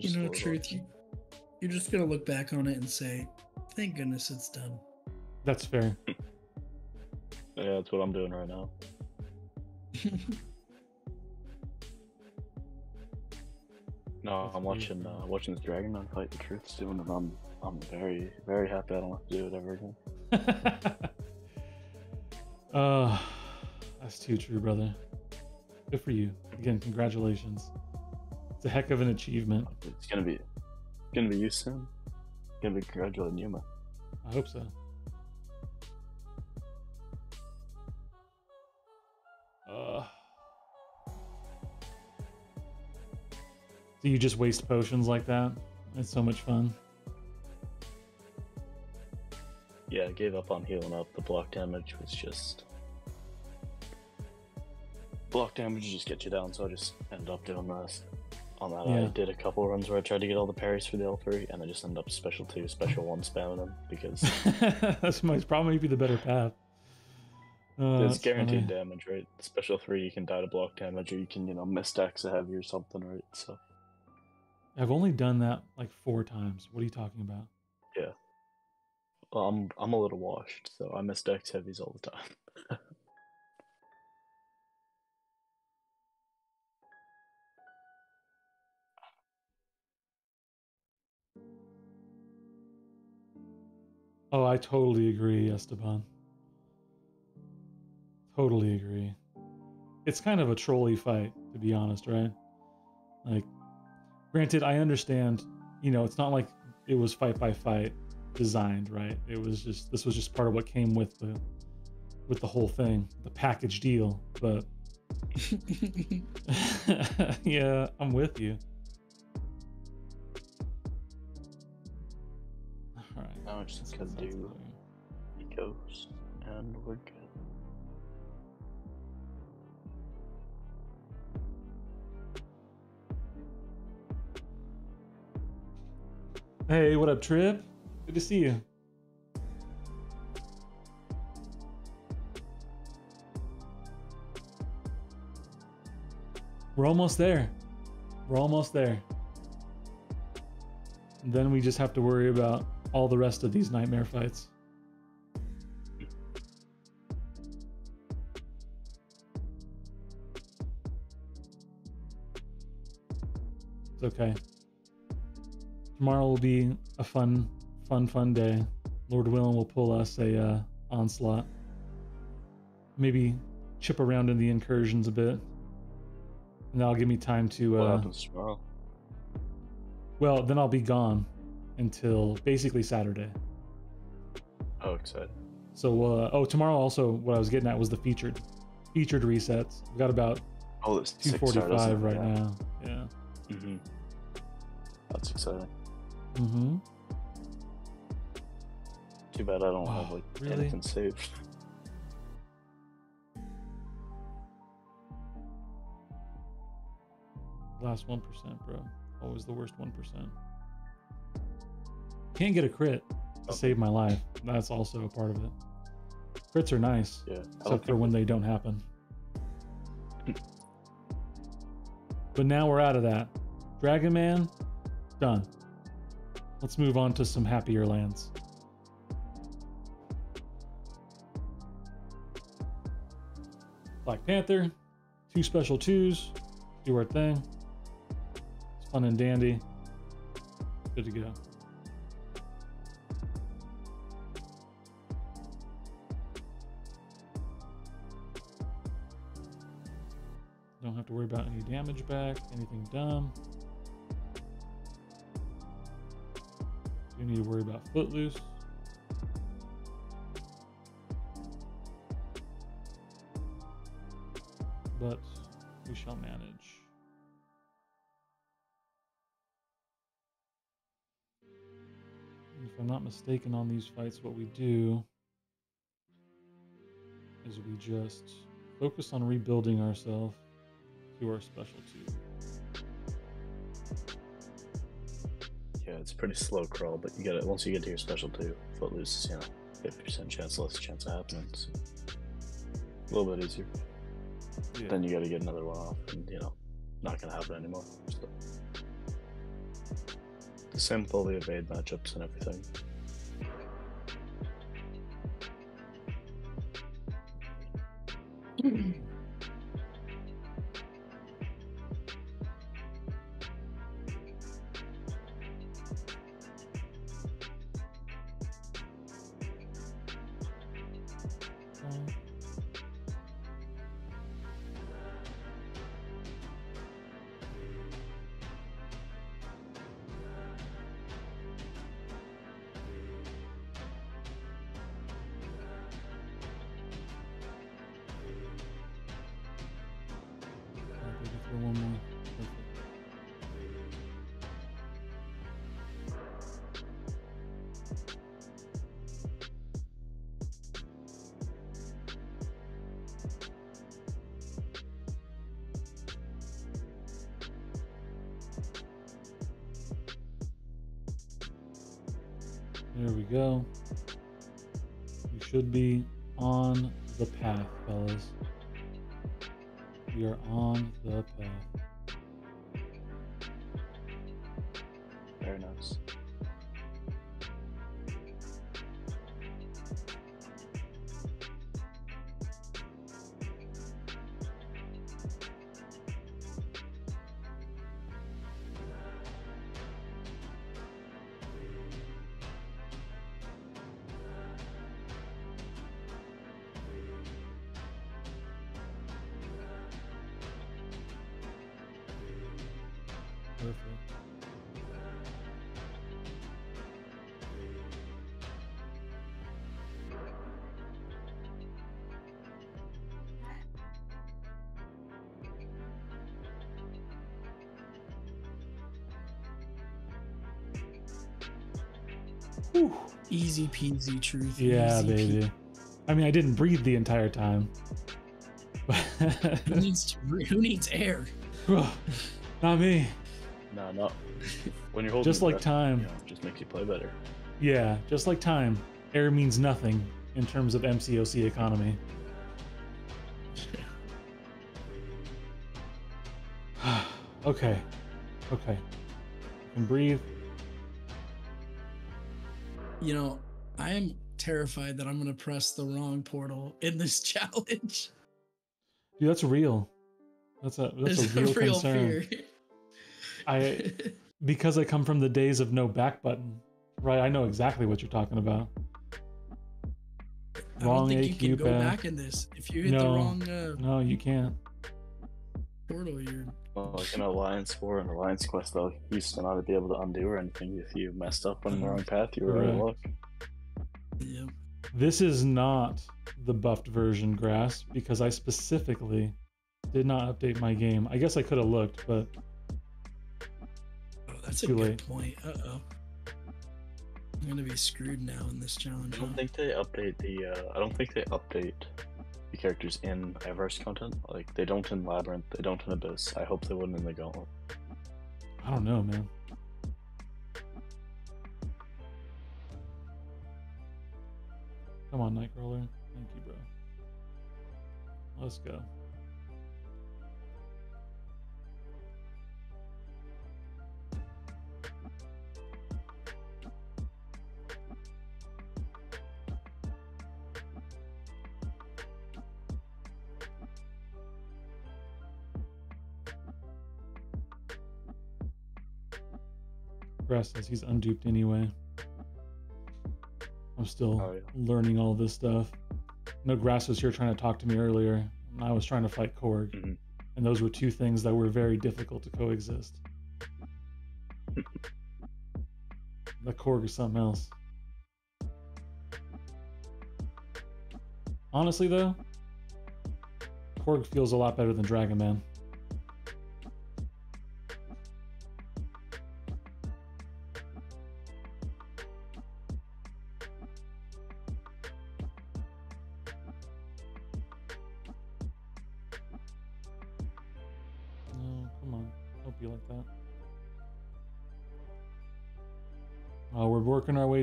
You know, load truth. You, you're just gonna look back on it and say, "Thank goodness it's done." That's fair. [laughs] Yeah, that's what I'm doing right now. [laughs] No, I'm watching uh, watching this Dragon Man fight the truth doing, and I'm I'm very very happy I don't have to do it ever again. [laughs] uh, that's too true, brother. Good for you. Again, congratulations. It's a heck of an achievement. It's gonna be gonna be you soon. Gonna be congratulating you, man. I hope so. Uh, do you just waste potions like that? It's so much fun. Yeah, I gave up on healing up. The block damage was just block damage just gets you down, so I just ended up doing this. On that, I did a couple runs where I tried to get all the parries for the L3, and I just ended up special two, special one spamming them because [laughs] that's my probably be the better path. Uh, it's guaranteed funny. damage, right? Special three, you can die to block damage, or you can, you know, miss stacks a heavy or something, right? So I've only done that like four times. What are you talking about? well, I'm I'm a little washed, so I miss stacks heavies all the time. [laughs] Oh, I totally agree, Esteban. Totally agree. It's kind of a trolley fight, to be honest, right? Like, granted, I understand, you know, it's not like it was fight by fight designed, right? It was just this was just part of what came with the with the whole thing, the package deal. But [laughs] [laughs] yeah, I'm with you. Right. Now I just let's gotta get that do together. ecos, and we're good. Hey, what up, Trip? Good to see you. We're almost there. We're almost there. And then we just have to worry about all the rest of these nightmare fights. It's okay. Tomorrow will be a fun, fun, fun day. Lord willing, will pull us a uh, onslaught. Maybe chip around in the incursions a bit, and that'll give me time to. What Uh, happens tomorrow? well, then I'll be gone until basically Saturday. Oh, excited. So, uh, oh, tomorrow also, what I was getting at was the featured, featured resets. We've got about Oh, it's 245 right now. Yeah. Mm-hmm. That's exciting. Mm-hmm. Too bad I don't have Oh, like really? anything saved. Last one percent, bro. Always the worst one percent. Can't get a crit to Okay. save my life. That's also a part of it. Crits are nice, Yeah. Except for when they don't happen. but now we're out of that. Dragon Man, done. Let's move on to some happier lands. Black Panther, two special twos, do our thing. It's fun and dandy. Good to go. Damage back, anything dumb. Do need to worry about Footloose. But we shall manage. If I'm not mistaken on these fights, what we do is we just focus on rebuilding ourselves to our special two. Yeah, it's a pretty slow crawl, but you get it once you get to your special two. Footloose is, you know, fifty percent chance, less chance of happening. So a little bit easier. Yeah. Then you got to get another one off, and you know, not gonna happen anymore. So. The same the evade matchups and everything. There we go. We should be on the path, fellas. We are on the path. Very nice. Peasy truth. Yeah, easy peasy. baby. I mean, I didn't breathe the entire time. Who [laughs] needs to, who needs air? [sighs] Not me. No, not when you're holding. Just like breath, time. you know, just makes you play better. Yeah, just like time. Air means nothing in terms of MCOC economy. [sighs] okay. Okay. I can breathe. You know, I am terrified that I'm going to press the wrong portal in this [laughs] challenge. Dude, that's real. That's a that's It's a real, concern. fear. I [laughs] because I come from the days of no back button. Right, I know exactly what you're talking about. I Wrong don't think you AQ can go path. back in this. If you hit the wrong uh, No, you can't. portal, you're Well, like in Alliance War and Alliance Quest, though, you used to not be able to undo or anything if you messed up on the wrong path. You were out of Correct. luck. Yeah. This is not the buffed version, Grass, because I specifically did not update my game. I guess I could have looked, but Oh, that's a Too good late. point. Uh oh. I'm gonna be screwed now in this challenge. I don't huh? think they update the. Uh, I don't think they update the characters in Everest content. Like they don't in Labyrinth, they don't in Abyss. I hope they wouldn't in the Gauntlet. I don't know, man. Come on, Nightcrawler. Thank you, bro. Let's go. Grass says he's unduped anyway. I'm still Oh, yeah. learning all this stuff. No, Grass was here trying to talk to me earlier, and I was trying to fight Korg, Mhm. and those were two things that were very difficult to coexist. [laughs] the Korg is something else. Honestly, though, Korg feels a lot better than Dragon Man.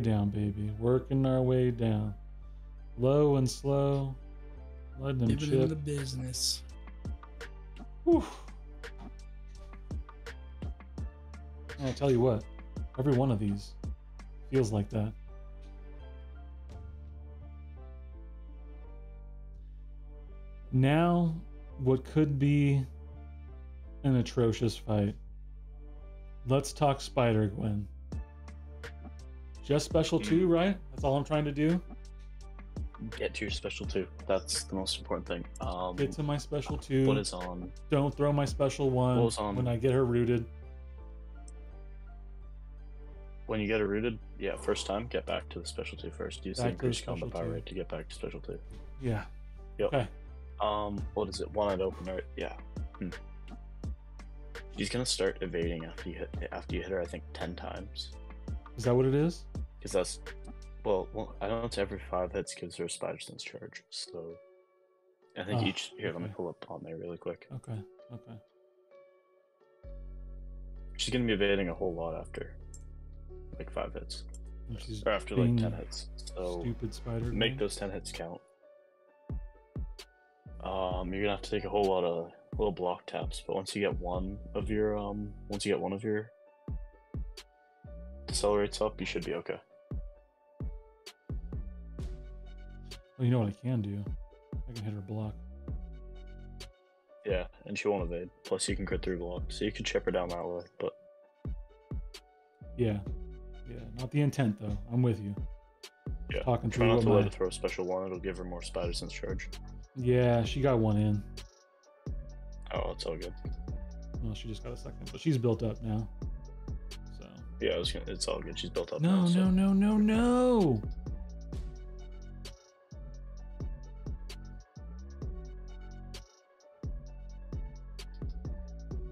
Down, baby. Working our way down. Low and slow. Letting them Dipping into chip. the business. Whew. I'll tell you what, every one of these feels like that. Now, what could be an atrocious fight. Let's talk Spider Gwen. Just special two, right? That's all I'm trying to do. Get to your special two. That's the most important thing. Um, Get to my special two. what is on? Don't throw my special one What was on- when I get her rooted. When you get her rooted, yeah, first time, get back to the special two first. Use the Back the increased combat special power rate to get back to special two. Yeah. Yep. Okay. Um, what is it? One eyed open, right? Yeah. Hmm. She's gonna start evading after you hit after you hit her. I think ten times, Is that what it is? because that's well, well, I don't know it's every five hits gives her a spider sense charge. So I think Oh, each here. Let me pull up on there really quick. Okay. Okay. She's gonna be evading a whole lot after like five hits, she's or after like ten hits. So stupid spider. make those 10 hits count. Um, you're gonna have to take a whole lot of little block taps, but once you get one of your um, once you get one of your decelerates up, you should be okay. Well, you know what I can do? I can hit her block. Yeah, and she won't evade. Plus, you can crit through block, so you can chip her down that way. But Yeah. Yeah. Not the intent though. I'm with you. yeah, Talking try not to let her throw a special one. It'll give her more spider sense charge. Yeah, she got one in. Oh, it's all good. Well, she just got a second, but she's built up now. So. Yeah, I gonna, it's all good. She's built up. No, now, so. no, no, no, no.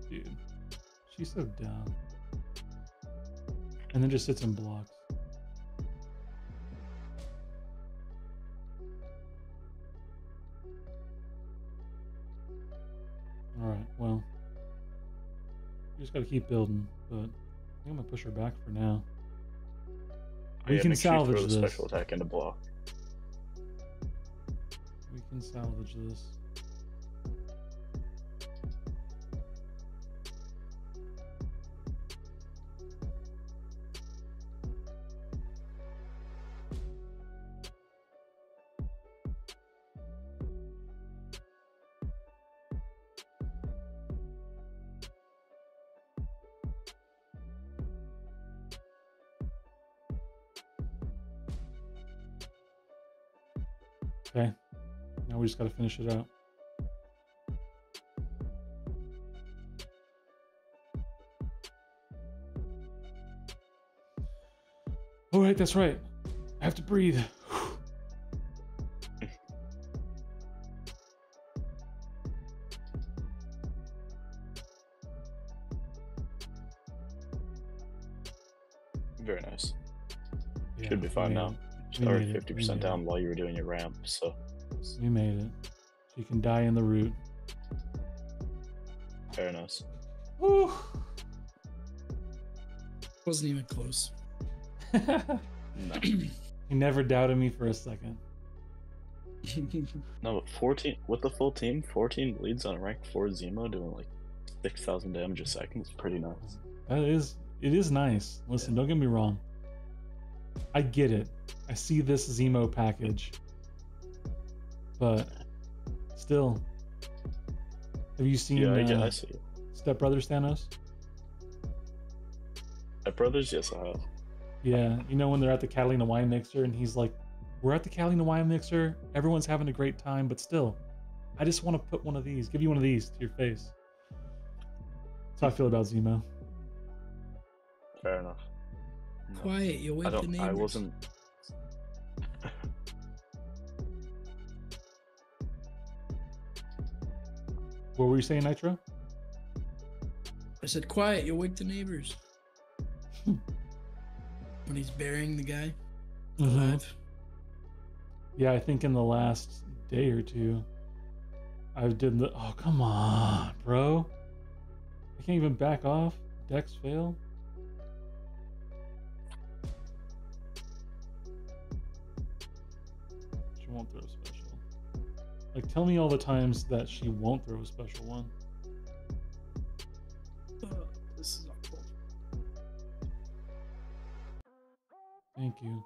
Dude, she's so dumb. And then just sits and blocks. All right, well, we just got to keep building, but I think I'm gonna push her back for now. We yeah, can sure salvage this. special attack into block. We can salvage this. Just got to finish it out. All right, that's right. I have to breathe. Very nice. Yeah, Should be fine now. Already 50% down while you were doing your ramp. So We made it. She can die in the root. very nice. Whew. Wasn't even close. No. [laughs] [clears throat] he never doubted me for a second. No, but 14 with the full team, 14 bleeds on a ranked 4 Zemo doing like 6,000 damage a second. It's pretty nice. That is, it is nice. Listen, don't get me wrong. I get it. I see this Zemo package, but still, have you seen Yeah, I, get, uh, I see. Step Brothers Thanos? My brothers, yes, I have. Yeah, you know when they're at the Catalina wine mixer and he's like, "We're at the Catalina wine mixer. Everyone's having a great time, but still, I just want to put one of these, give you one of these to your face." That's how I feel about Zemo. Fair enough. No, Quiet, you wake I the neighbors. I wasn't. What were you saying, Nitro? I said, quiet, you'll wake the neighbors. Hmm. when he's burying the guy mm-hmm. alive. Yeah, I think in the last day or two, I did the. Oh come on, bro! I can't even back off. Dex fail. Like, tell me all the times that she won't throw a special one. Uh, this is awful. Thank you.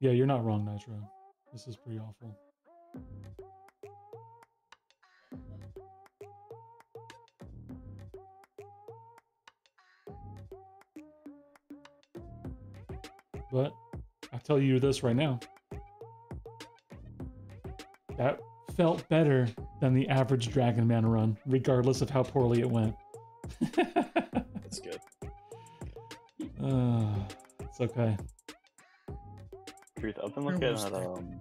Yeah, you're not wrong, Nitro. This is pretty awful. But tell you this right now. That felt better than the average Dragon Man run, regardless of how poorly it went. [laughs] That's good. uh, it's okay. Truth, I've been looking at that? um.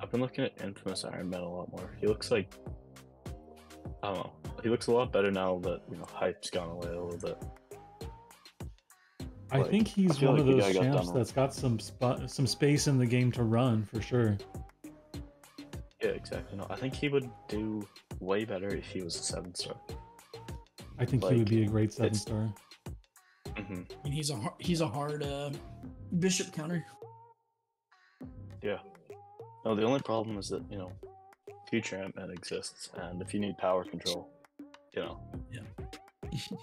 I've been looking at Infamous Iron Man a lot more. He looks like I don't know. He looks a lot better now that you know hype's gone away a little bit. I Like, think he's feel one like of those guy got champs that's got some spot, some space in the game to run for sure. Yeah, exactly. No, I think he would do way better if he was a seven star. I think he would be a great seven it's- star. Mm-hmm. I mean, he's a he's a hard uh, bishop counter. Yeah. No, the only problem is that you know, future Ant Man exists, and if you need power control, you know, Yeah. [laughs]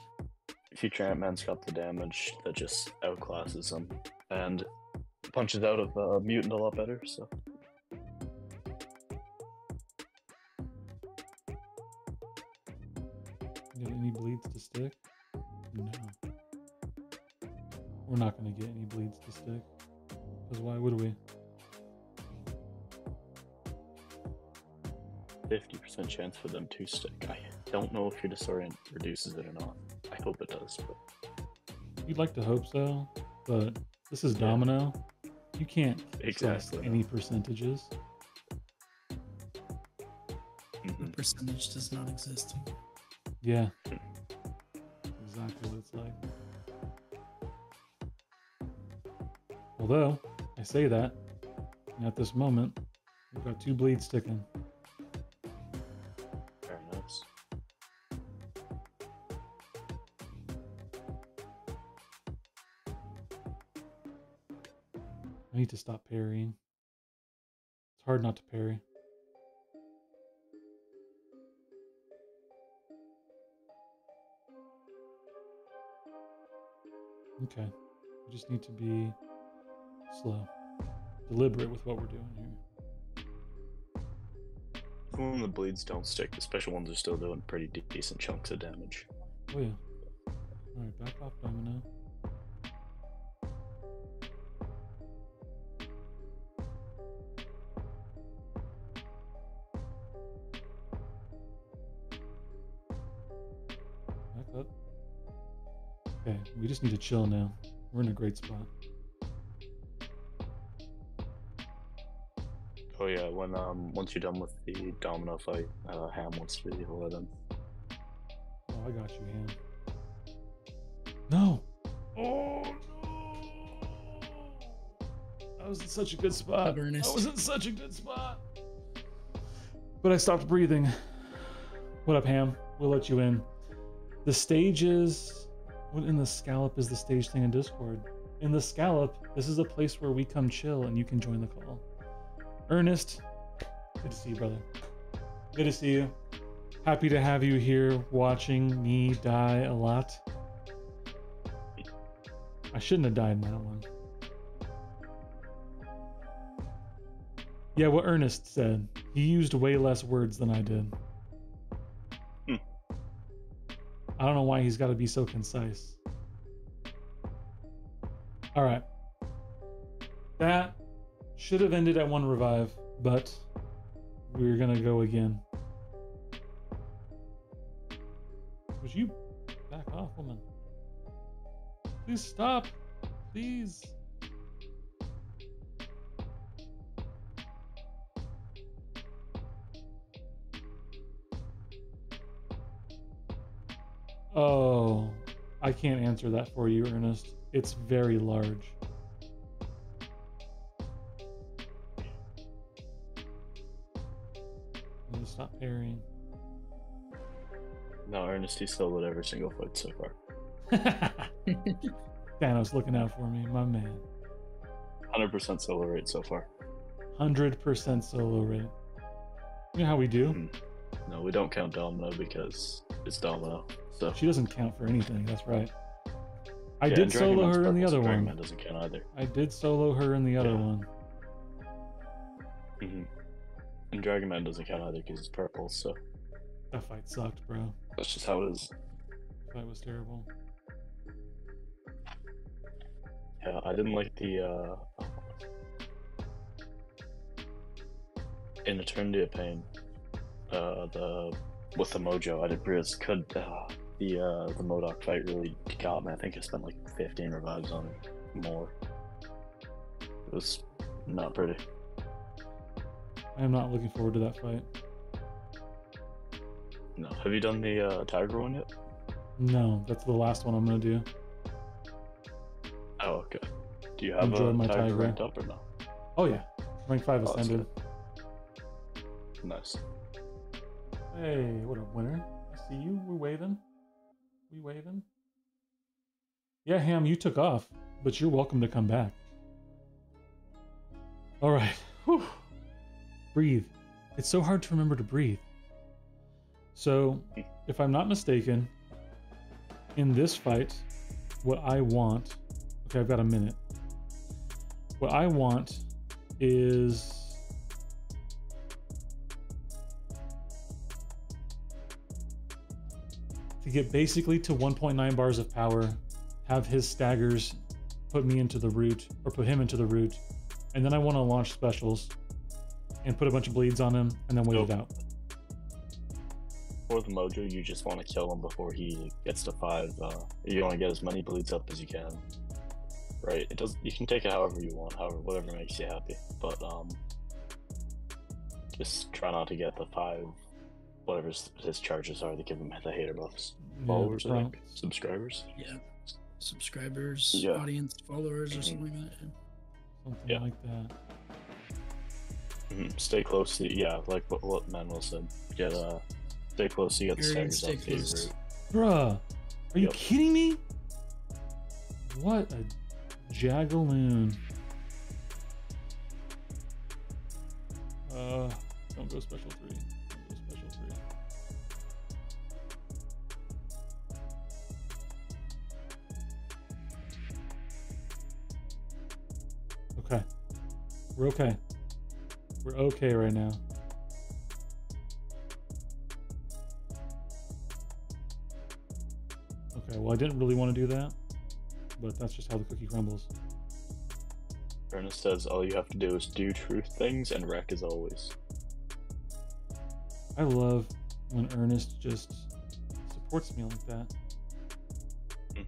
future Ant Man's got the damage that just outclasses him and punches out of uh, mutant a lot better. So Get any bleeds to stick? No. We're not going to get any bleeds to stick. Because why would we? fifty percent chance for them to stick. I don't know if your disorient reduces it or not. I hope it does, but You'd like to hope so, but this is Yeah. Domino. You can't trust Exactly. any percentages. The mhm. percentage does not exist. Yeah. Exactly what it's like. Although, I say that, and at this moment, we've got two bleeds sticking. To stop parrying. It's hard not to parry. Okay. We just need to be slow, deliberate with what we're doing here. Even when the bleeds don't stick, the special ones are still doing pretty de- decent chunks of damage. Oh, yeah. Alright, back off, Domino. Just need to chill now. We're in a great spot. Oh yeah, when um once you're done with the domino fight, uh, Ham wants to do the 11. Oh, I got you, Ham. No! Oh, no! I was in such a good spot. Ernest. I was in such a good spot. But I stopped breathing. What up, Ham? We'll let you in. The stage is. What in the scallop is the stage thing in Discord? In the scallop, this is a place where we come chill and you can join the call. Ernest, good to see you, brother. Good to see you. Happy to have you here watching me die a lot. I shouldn't have died in that one. Yeah, what Ernest said. He used way less words than I did. I don't know why he's got to be so concise. All right. That should have ended at one revive, but we're going to go again. Would you back off, woman? Please stop. Please. Oh, I can't answer that for you, Ernest. It's very large. Stop parrying. No, Ernest, he still led every single fight so far. [laughs] Thanos looking out for me, my man. 100% solo rate so far. 100% solo rate. You know how we do? Mhm. No, we don't count Domino because it's Domino. So She doesn't count for anything. That's right. I Yeah, did solo her in the other Dragon one. Man doesn't count either. I did solo her in the other Yeah. one. hmm And Dragon Man doesn't count either because it's purple. So That fight sucked, bro. that's just how it is. That was terrible. Yeah, I didn't like the uh in Eternity of Pain. Uh the with the Mojo, I didn't realize could uh, the uh the MODOK fight really got me. I think I spent like fifteen revives on it more. It was not pretty. I am not looking forward to that fight. No. Have you done the uh Tigra one yet? No, that's the last one I'm gonna do. Oh okay. Do you have Enjoyed a my Tiger, Tiger. ranked up or no? Oh yeah, rank five Oh, ascended. Nice. Hey, what a winner! I see you. We're waving. We waving. Yeah, Ham, you took off, but you're welcome to come back. All right. Whew. Breathe. It's so hard to remember to breathe. So, if I'm not mistaken, in this fight, what I want. Okay, I've got a minute. What I want is get basically to 1.9 bars of power, have his staggers put me into the root or put him into the root, and then I want to launch specials and put a bunch of bleeds on him and then wait Nope. it out. For the Mojo, you just want to kill him before he gets to five. Uh, you want to get as many bleeds up as you can. Right? It does. You can take it however you want, however whatever makes you happy. But um, just try not to get the five, whatever his, his charges are. They give him the hater buffs. Yeah, Followers, I pro- think. Subscribers. Yeah. Subscribers, Yeah. audience, followers, or something like that. something Yeah. like that. Mhm, Stay close to yeah, like what, what Manuel said. Get uh, stay close. So you get the Arrogant, staggers up stay to close. root. Bruh, are you Yep. kidding me? What a jagaloon. Uh, don't go special three. We're okay. We're okay right now. Okay, well, I didn't really want to do that, but that's just how the cookie crumbles. Ernest says all you have to do is do truth things and wreck as always. I love when Ernest just supports me like that.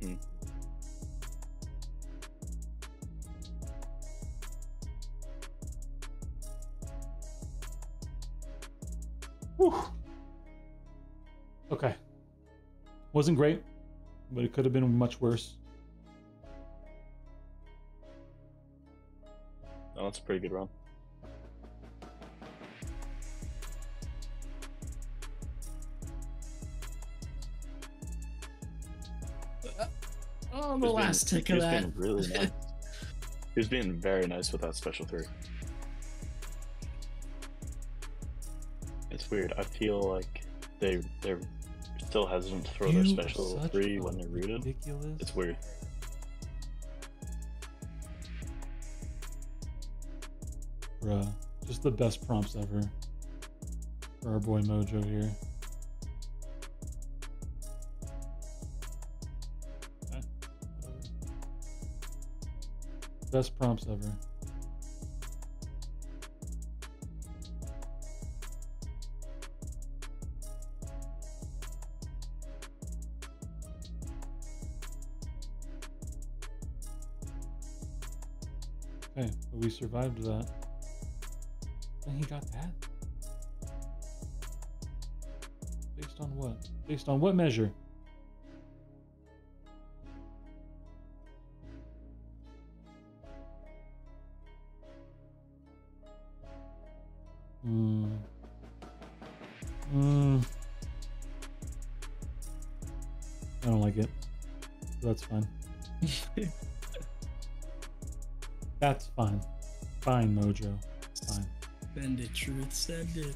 hmm Whew. Okay. Wasn't great, but it could have been much worse. No, that's a pretty good run. Uh, oh, the was being- last tick he of was that. being really [laughs] nice. He was being very nice with that special three. Weird. I feel like they they're still hesitant to throw their You are special three when they're rooted. Ridiculous. It's weird. Bruh, just the best prompts ever for our boy Mojo here. Okay. Best prompts ever. Survived that. And he got that? Based on what? Based on what measure? Fine, Mojo. Fine. Bend it, truth, send it.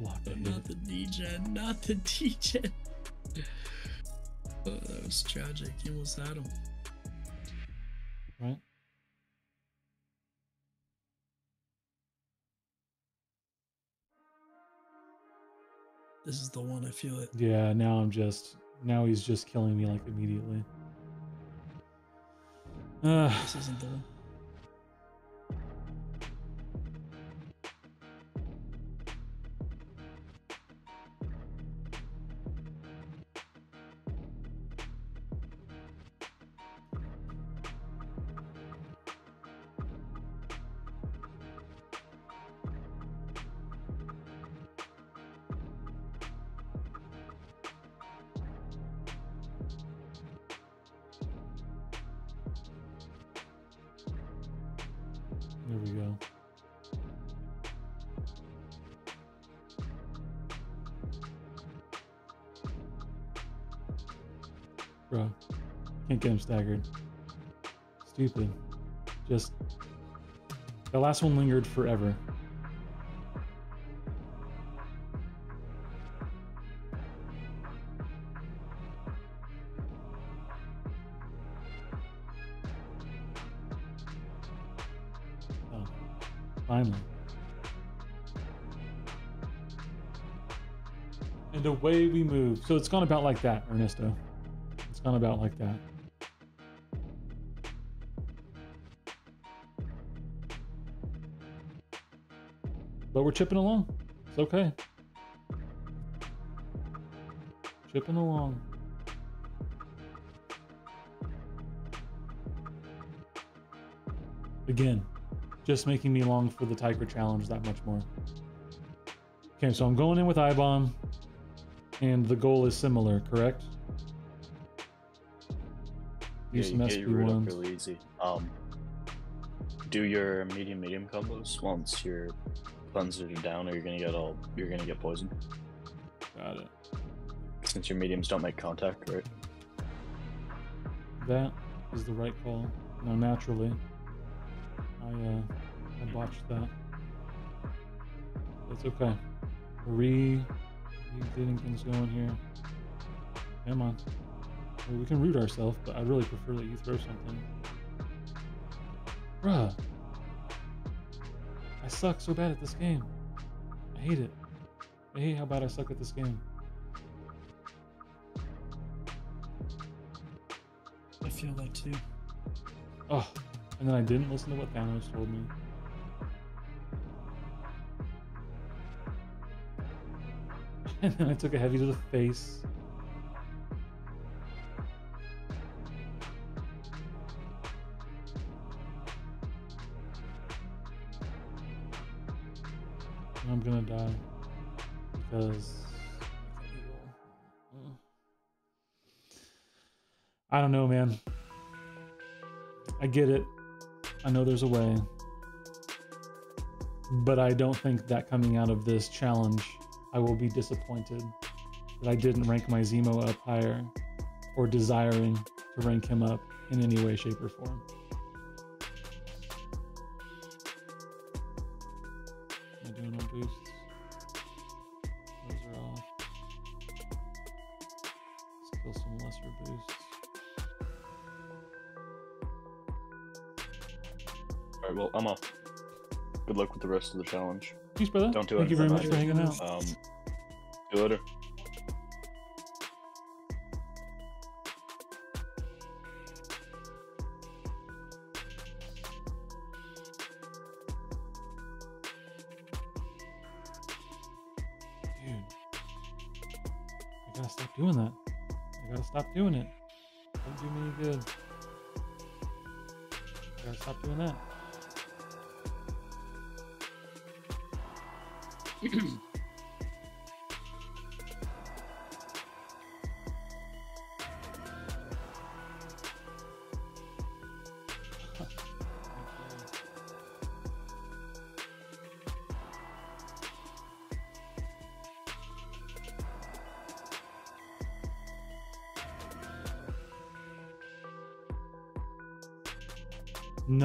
Lock it. Not the DJ, not the DJ. [laughs] Oh, that was tragic. He almost had him. Right? This is the one I feel it. Yeah, now I'm just now he's just killing me like immediately. Uh, This isn't the one. Staggered. Stupid. Just the last one lingered forever. Oh, finally. And away we move. So it's gone about like that, Ernesto. It's gone about like that. We're chipping along. It's okay. Chipping along. Again, just making me long for the Tigra Challenge that much more. Okay, so I'm going in with I-Bomb, and the goal is similar, correct? Yeah, Use you some get your root up SP1s. really easy. Um, do your medium medium combos once your cleanser down, or you're gonna get all you're gonna get poisoned. Got it. Since your mediums don't make contact, right? That is the right call. No, naturally. I uh I botched that. It's okay. Re, re getting things going here. Come on. We can root ourselves, but I'd really prefer that you throw something. Bruh. I suck so bad at this game. I hate it. I hate how bad I suck at this game. I feel that too. Oh, and then I didn't listen to what Thanos told me. [laughs] And then I took a heavy to the face. Get it. I know there's a way. But I don't think that coming out of this challenge, I will be disappointed that I didn't rank my Zemo up higher or desiring to rank him up in any way, shape, or form. Doing no boosts? I'm off. Good luck with the rest of the challenge. Peace, brother. Don't do Thank you very much for hanging out. Um, see you later.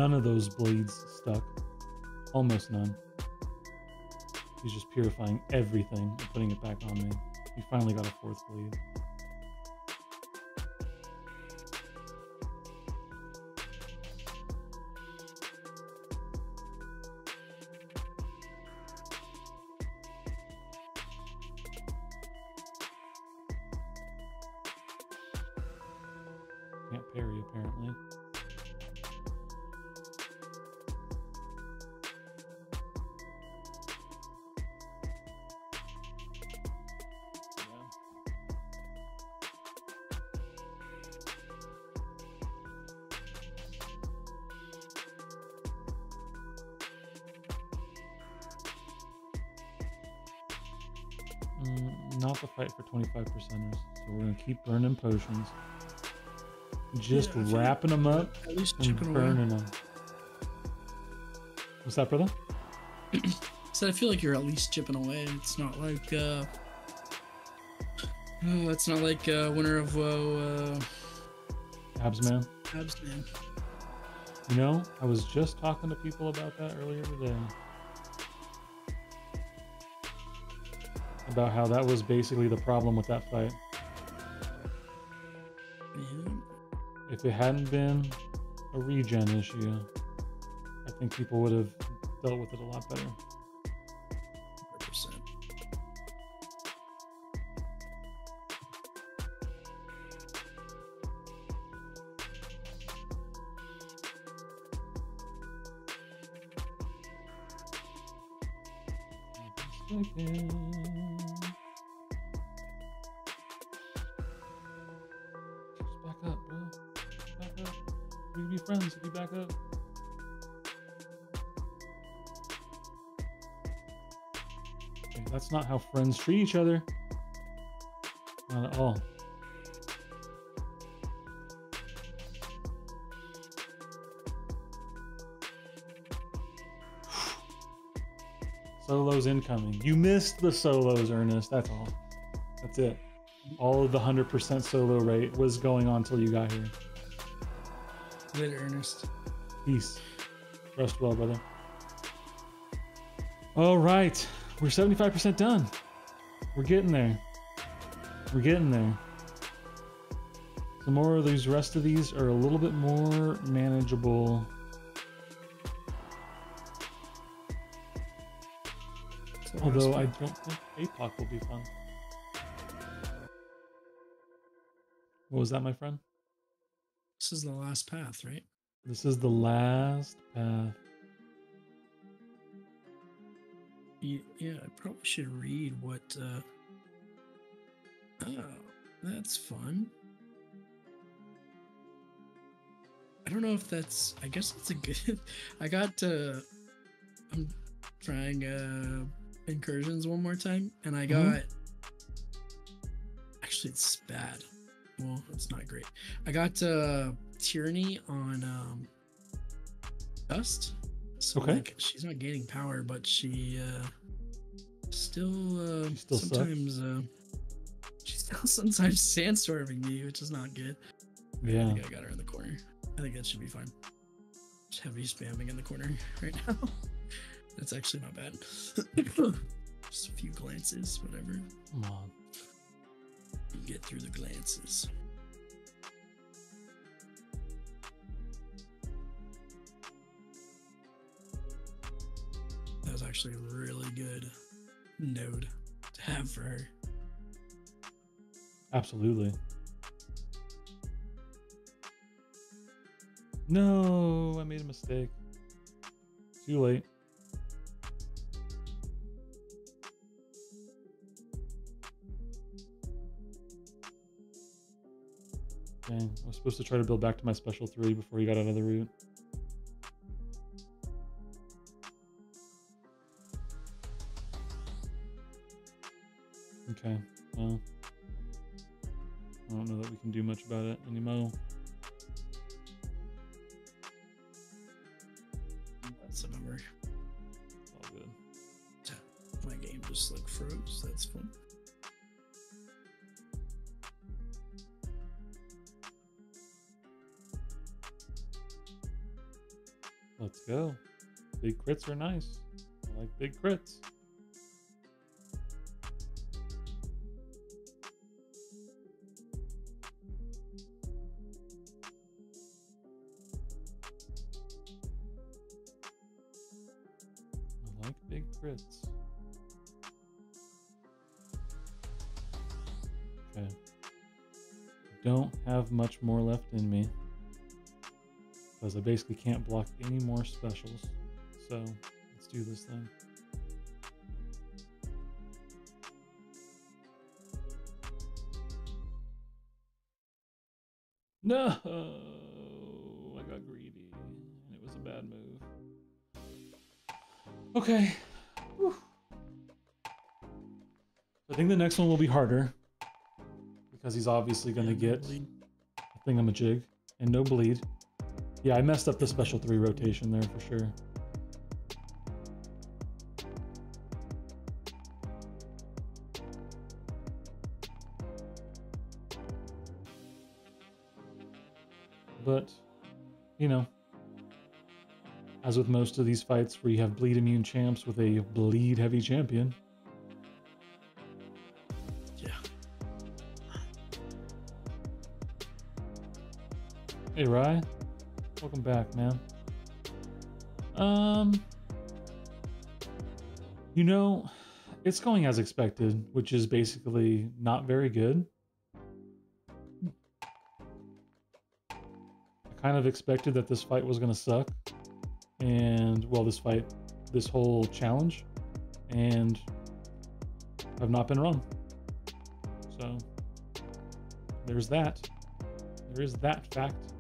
None of those blades stuck. Almost none. He's just purifying everything and putting it back on me. He finally got a fourth bleed. Gonna keep burning potions. Just Yeah, I feel like wrapping them up At least and chipping away. burning them. What's that, brother? [clears throat] So I feel like you're at least chipping away. It's not like uh oh, [sighs] it's not like uh Winter of Woe uh Abs man. abs man. You know, I was just talking to people about that earlier today. About how that was basically the problem with that fight. If it hadn't been a regen issue, I think people would have dealt with it a lot better. Friends treat each other. Not at all. [sighs] Solos incoming. You missed the solos, Ernest. That's all. That's it. All of the 100% solo rate was going on till you got here. Later, Ernest. Peace. Rest well, brother. All right. We're 75% done. We're getting there. We're getting there. The more of these rest of these are a little bit more manageable. Although I don't think APOC will be fun. What was that, my friend? this is the last path, right? This is the last path. Yeah, I probably should read what. uh Oh, that's fun. I don't know if that's. I guess it's a good. [laughs] I got. uh I'm trying uh incursions one more time, and I got. Mhm. Actually, it's bad. Well, it's not great. I got uh tyranny on um dust. So Okay. like she's not gaining power, but she uh still uh She still sometimes uh she's still [laughs] sometimes sandstorming me, which is not good. Yeah. I think I got her in the corner. I think that should be fine. Just heavy spamming in the corner [laughs] right now. That's actually not bad. [laughs] Just a few glances, whatever. Come on. Get through the glances. That was actually a really good node to have for her. Absolutely. No, I made a mistake. Too late. Dang, I was supposed to try to build back to my special three before he got out of Okay, well. I don't know that we can do much about it anymore. That's a number. All good. My game just like froze. That's fun. Let's go. Big crits are nice. I like big crits. Because I basically can't block any more specials. So let's do this thing. No, I got greedy, and it was a bad move. Okay. Whew. I think the next one will be harder because he's obviously going to get a thingamajig and no bleed. Yeah, I messed up the special three rotation there for sure. But, you know, as with most of these fights where you have bleed immune champs with a bleed heavy champion, Yeah. Hey Rye, welcome back, man. Um, you know, it's going as expected, which is basically not very good. I kind of expected that this fight was going to suck, and well, this fight, this whole challenge, and I've not been wrong. So there's that. There is that fact.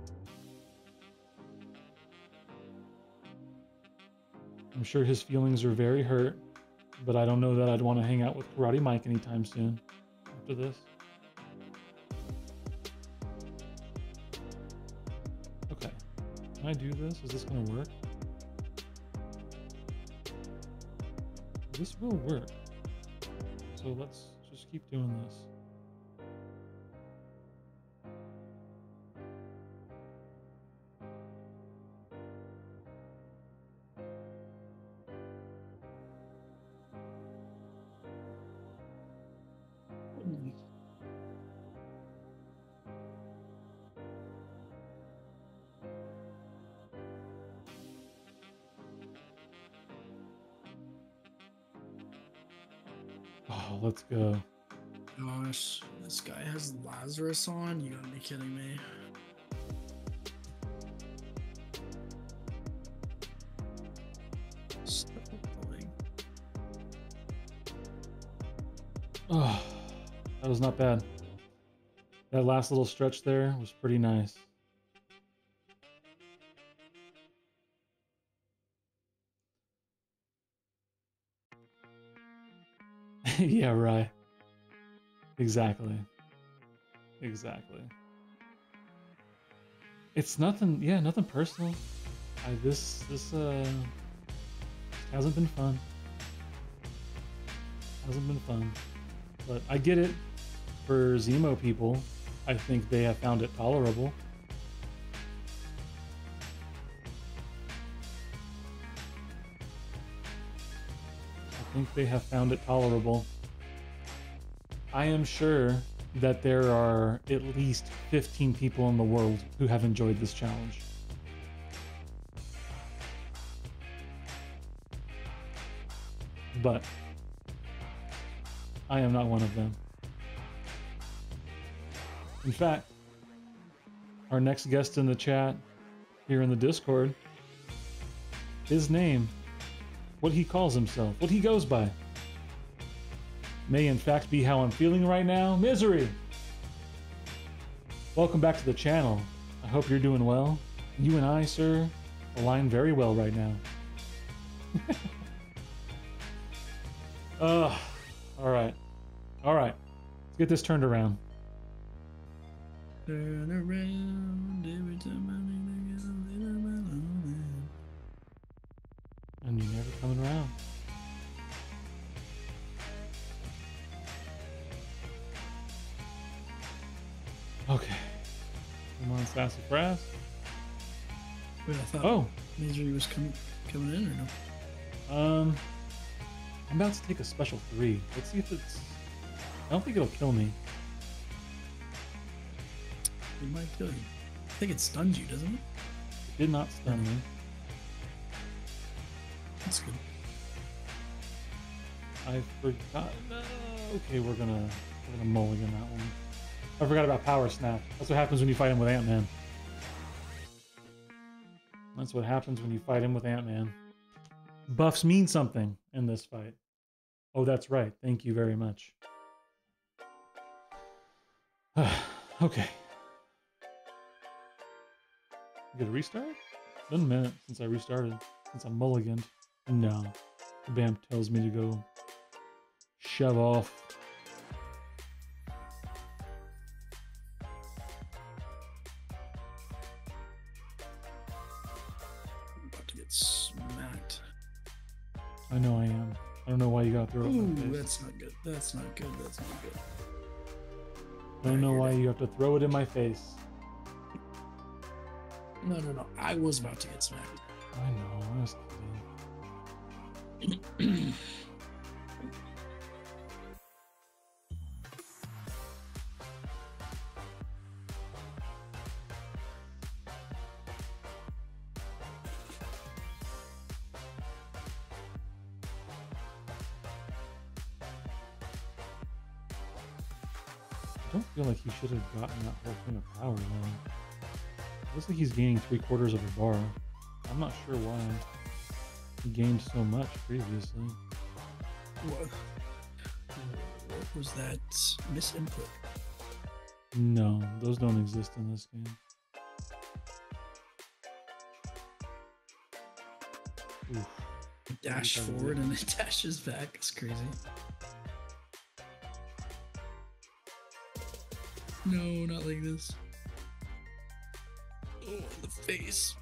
I'm sure his feelings are very hurt, but I don't know that I'd want to hang out with Karate Mike anytime soon after this. Okay. Can I do this? Is this going to work? This will work. So let's just keep doing this. Oh, let's go. Gosh, this guy has Lazarus on? You gotta be kidding me. Oh, that was not bad. That last little stretch there was pretty nice. [laughs] yeah, right. Exactly. Exactly. It's nothing, yeah, nothing personal. I this this uh hasn't been fun. Hasn't been fun. But I get it. For Zemo people, I think they have found it tolerable. Think they have found it tolerable. I am sure that there are at least 15 people in the world who have enjoyed this challenge. But I am not one of them. In fact, our next guest in the chat here in the Discord, his name, what he calls himself, what he goes by, may in fact be how I'm feeling right now misery. Welcome back to the channel. I hope you're doing well. You and I, sir, align very well right now. [laughs] Ugh. all right. All right. Let's get this turned around. Turn around every time I And you're never coming around. Okay. Come on, Sassafras. Wait, I thought Oh, Misery was coming coming in or no? um, I'm about to take a special three. Let's see if it's. I don't think it'll kill me. It might kill you. I think it stuns you, doesn't it? It did not stun me. That's good. I forgot. No. Uh, okay, we're gonna we're gonna mulligan that one. I forgot about Power Snap. That's what happens when you fight him with Ant Man. That's what happens when you fight him with Ant Man. Buffs mean something in this fight. Oh, that's right. Thank you very much. [sighs] okay. Get a restart? Been a minute since I restarted. Since I'm mulliganed. No. The BAM tells me to go shove off. I'm about to get smacked. I know I am. I don't know why you got to throw it in Ooh, my face. that's not good. That's not good. That's not good. I don't know why you have to throw it in my face. No, no, no. I was about to get smacked. I know. I was. I don't feel like he should have gotten that whole thing of power though. Looks like he's gaining three quarters of a bar. I'm not sure why gained so much previously. What, what was that misinput? No, those don't exist in this game. Oof. Dash forward and it [laughs] dashes back. It's crazy. No, not like this. Oh, in the face.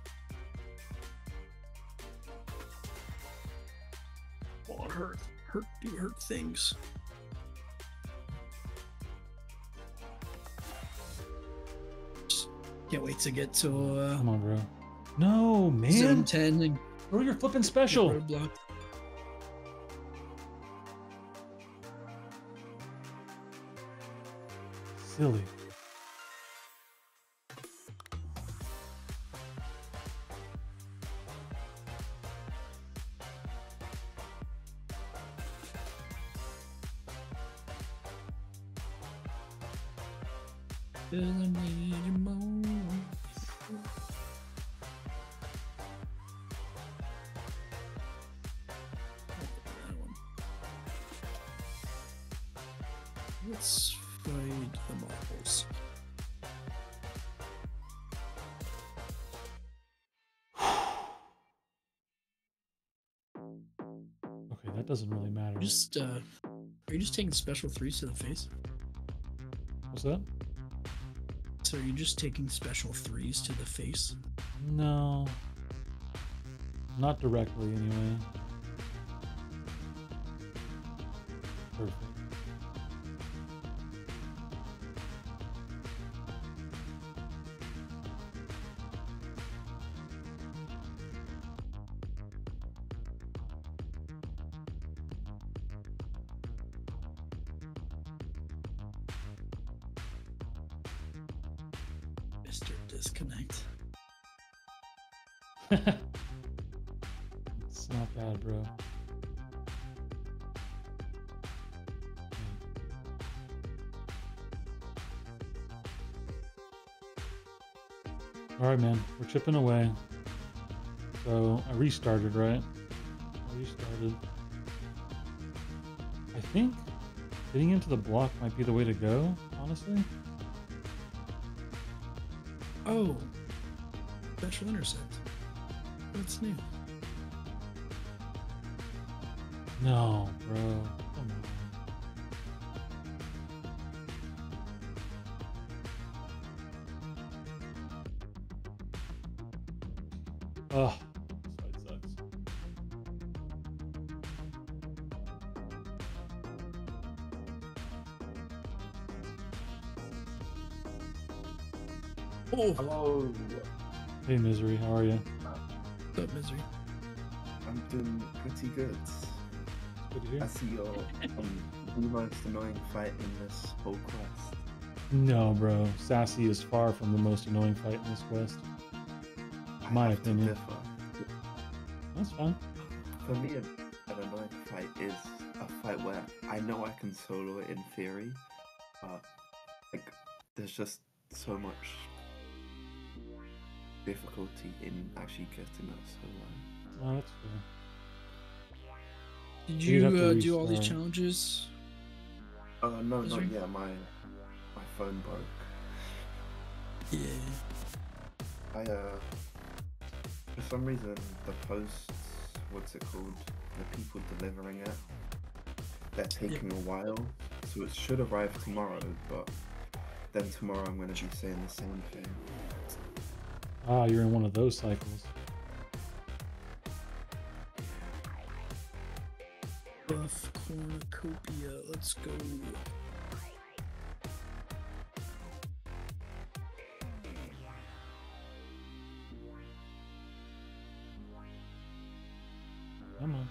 Hurt. Hurt do hurt things. Can't wait to get to uh, Come on, bro. No, zone man. 10 and Throw your flipping special. roadblock. Silly. Just uh are you just taking special threes to the face? What's that? So are you just taking special threes to the face? No. Not directly, anyway. Perfect. Restarted, right? I think getting into the block might be the way to go, honestly. Oh. Special intercept. That's new. No, bro. I'm doing pretty good. I see you're um, the most annoying fight in this whole quest. No, bro. Sassy is far from the most annoying fight in this quest. I My opinion. That's fine. For me, an an annoying fight is a fight where I know I can solo it in theory, but like there's just so much difficulty in actually getting that solo. Oh, that's fair. Did You'd you uh, do all these challenges? Uh, no, Is not there- yet. My my phone broke. Yeah. I uh, for some reason the posts, what's it called? The people delivering it, they're taking a while, so it should arrive tomorrow. But then tomorrow I'm going to be saying the same thing. Ah, you're in one of those cycles. Buff cornucopia. Let's go. Come on.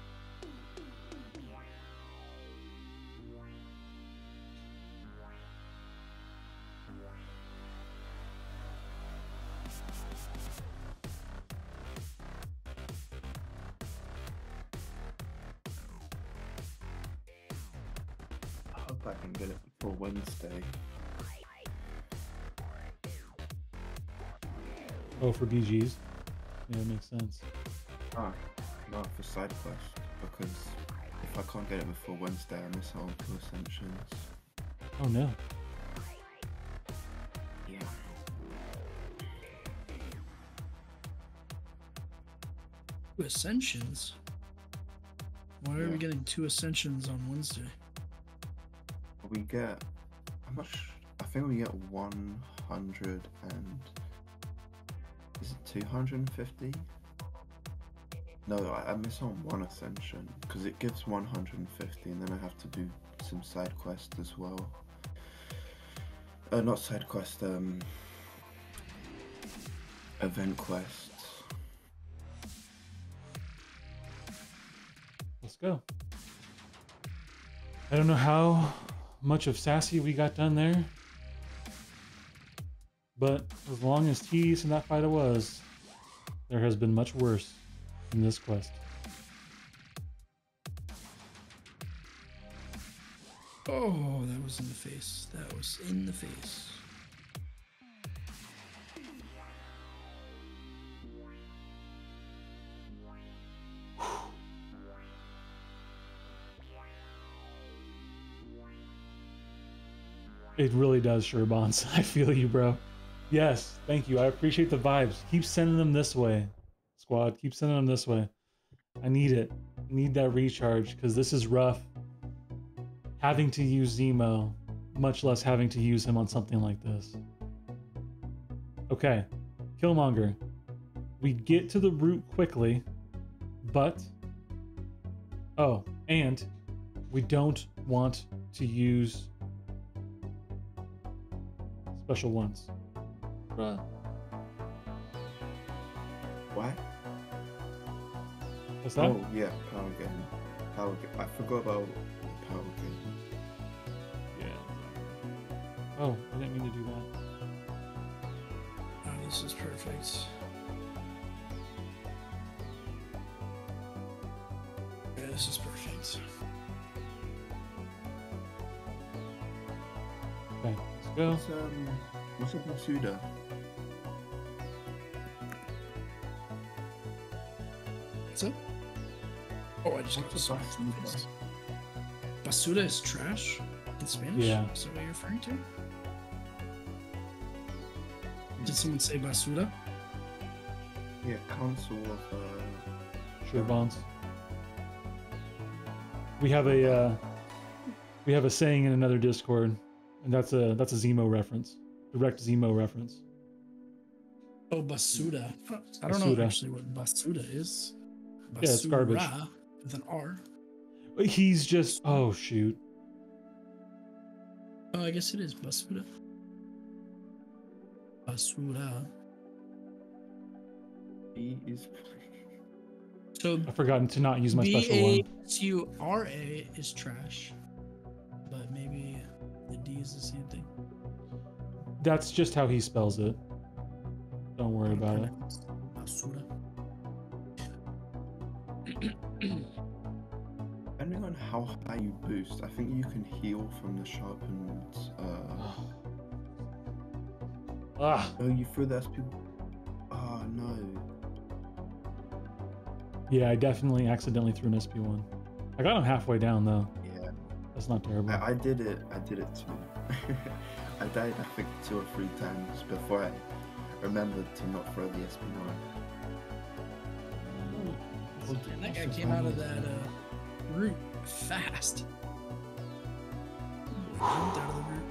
Wednesday. Oh, for BGs. Yeah, makes sense. Ah, no, for side quest because if I can't get it before Wednesday, I miss out on two ascensions. Oh no. Yeah. Two ascensions. Why are Yeah. we getting two ascensions on Wednesday? We get how much? I think we get 100 and is it 250? No, I, miss on one ascension because it gives 150, and then I have to do some side quests as well. Uh, not side quest, um, event quests. Let's go. I don't know how much of Sassy we got done there. But as long as tedious in that fight it was, there has been much worse in this quest. Oh, that was in the face. That was in the face. It really does, Sherbones. [laughs] I feel you, bro. Yes, thank you. I appreciate the vibes. Keep sending them this way, squad. Keep sending them this way. I need it. I need that recharge because this is rough. Having to use Zemo, much less having to use him on something like this. Okay, Killmonger. We get to the root quickly, but. Oh, and we don't want to use special ones. Bruh. Why? What's that? Oh yeah, power game. Power game. I forgot about the power game. Yeah. Oh, I didn't mean to do that. Oh, this is perfect. Go. What's um, what's a Basuda? What's up? Oh, I just got What's a this. Basuda? Basuda is trash in Spanish? Yeah. Is that what you're referring to? Did someone say Basuda? Yeah, Council of uh, Sure, Bonds. We have a uh, we have a saying in another Discord, and that's a that's a Zemo reference, direct Zemo reference. Oh, Basuda. I don't know actually what Basuda is. Yeah, it's garbage. Basura With an R. He's just oh shoot. Oh, I guess it is Basuda. Basura. he is. So I've forgotten to not use my B special A one. S U R A is trash, is the same thing. That's just how he spells it. Don't worry about it. Basura. Depending on how high you boost, I think you can heal from the sharpened. Uh... [sighs] Ah, Oh, you threw the SP. Oh no. yeah, I definitely accidentally threw an SP1. I got him halfway down though. Yeah, That's not terrible. I, I did it. I did it too. [laughs] I died, I think, two or three times before I remembered to not throw the SP1. And that guy came out of that uh, root fast. He jumped out of the root.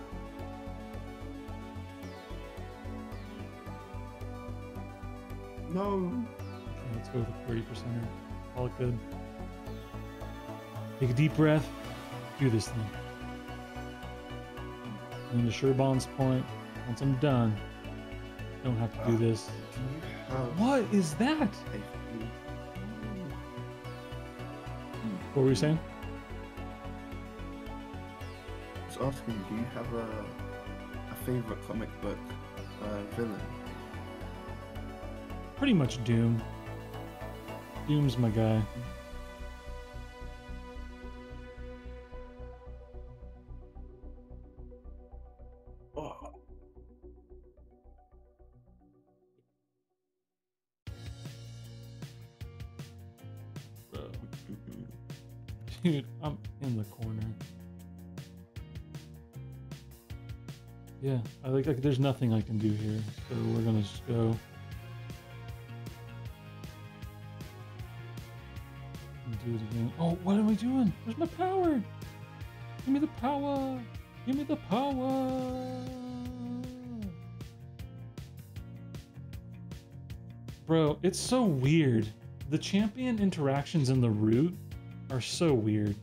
No. Let's go with a 30 percenter. All good. Take a deep breath. Do this thing. And to Sherban's point, once I'm done, don't have to do this. Do you have What is that? a What were you saying? I was asking, do you have a a favorite comic book uh, villain? Pretty much Doom. Doom's my guy. Like, there's nothing I can do here, so we're gonna just go. Do it again. Oh, what am I doing? Where's my power? Give me the power! Give me the power! Bro, it's so weird. The champion interactions in the root are so weird.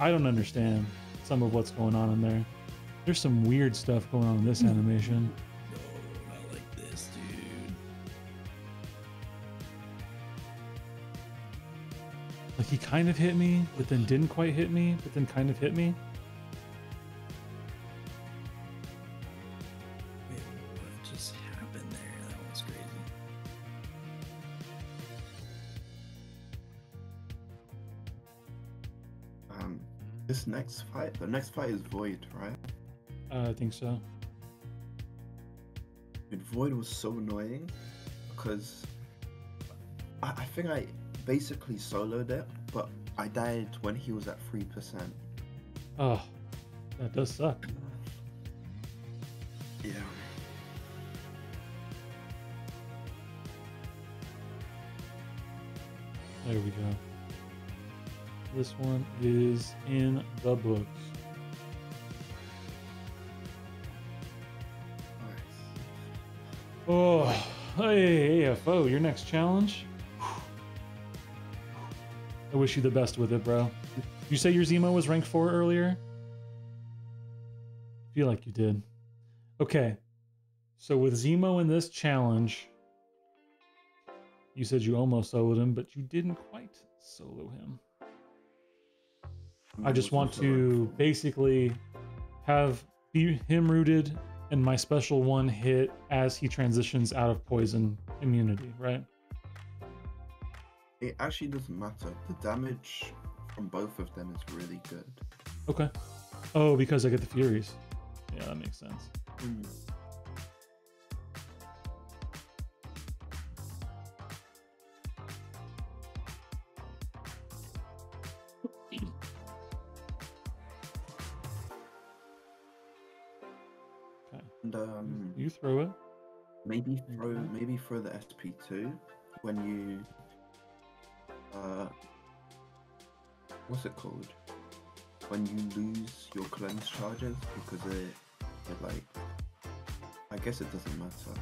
I don't understand some of what's going on in there. There's some weird stuff going on in this animation. No, not like this, dude. Like he kind of hit me, but then didn't quite hit me, but then kind of hit me. Wait, what just happened there? That was crazy. um, this next fight, the next fight is Void, right? I think so. Dude, Void was so annoying because I, I think I basically soloed it, but I died when he was at three percent. Oh, that does suck. Yeah. There we go. This one is in the books. Hey, AFO, your next challenge? [sighs] I wish you the best with it, bro. You say your Zemo was rank 4 earlier? feel like you did. Okay. So with Zemo in this challenge, you said you almost soloed him, but you didn't quite solo him. I just want to basically have him rooted and my special one hit as he transitions out of poison immunity, right? It actually doesn't matter. The damage from both of them is really good. Okay. Oh, because I get the Furies. Yeah, that makes sense. Okay. Maybe throw Okay. maybe throw the SP two when you uh what's it called? When you lose your cleanse charges because it it like I guess it doesn't matter.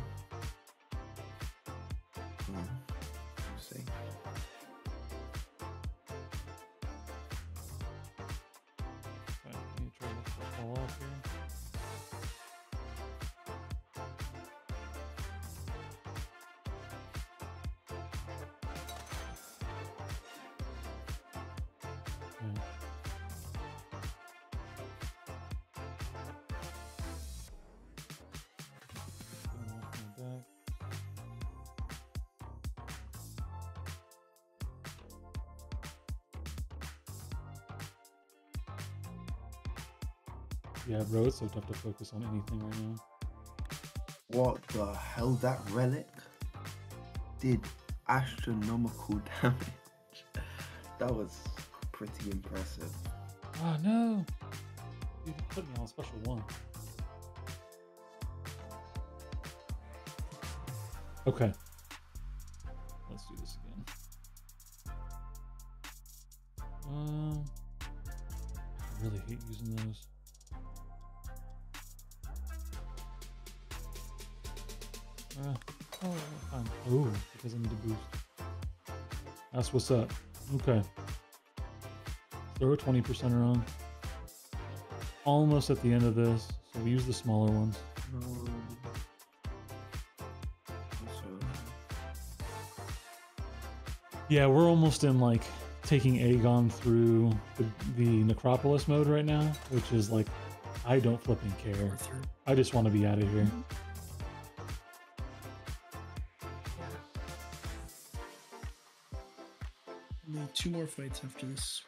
It's so tough to focus on anything right now. What the hell? That relic did astronomical [laughs] damage. That was pretty impressive. Oh no! You put me on a special one. Okay. Let's do this again. Um, I really hate using those. Uh, oh, fine. Oh, because I need to boost. That's what's up. Okay. Throw a 20% around. Almost at the end of this, so we use the smaller ones. Yeah, we're almost in like taking Aegon through the, the Necropolis mode right now, which is like, I don't flipping care. I just want to be out of here. Two more fights after this.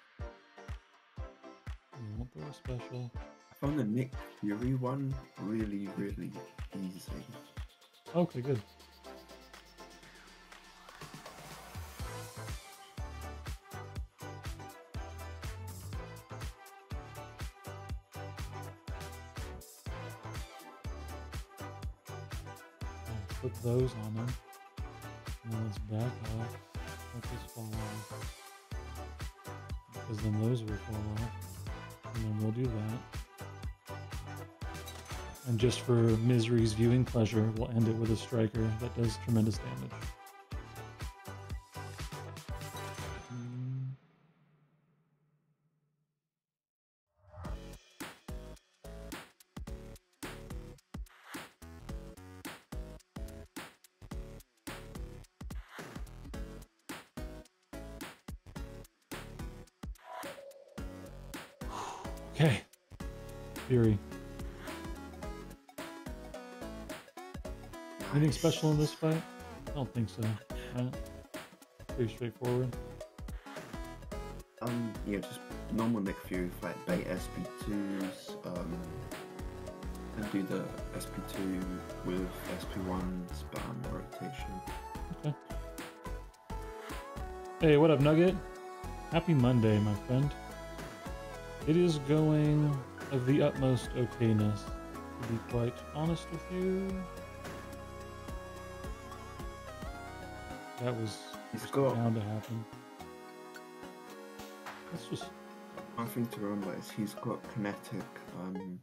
We won't throw a special. I found the Nick Fury one really, really easy. Okay, good. Put those on them. Just for Misery's viewing pleasure, we'll end it with a striker that does tremendous damage. Special in this fight? I don't think so. Right? Pretty straightforward. Um, yeah, just normal Nick Fury fight, bait SP2s, um, and do the SP2 with SP1 spam rotation. Okay. Hey, what up, Nugget? Happy Monday, my friend. It is going of the utmost okayness, to be quite honest with you. That was He's got bound to happen. Let's just one thing to remember is he's got kinetic. Um,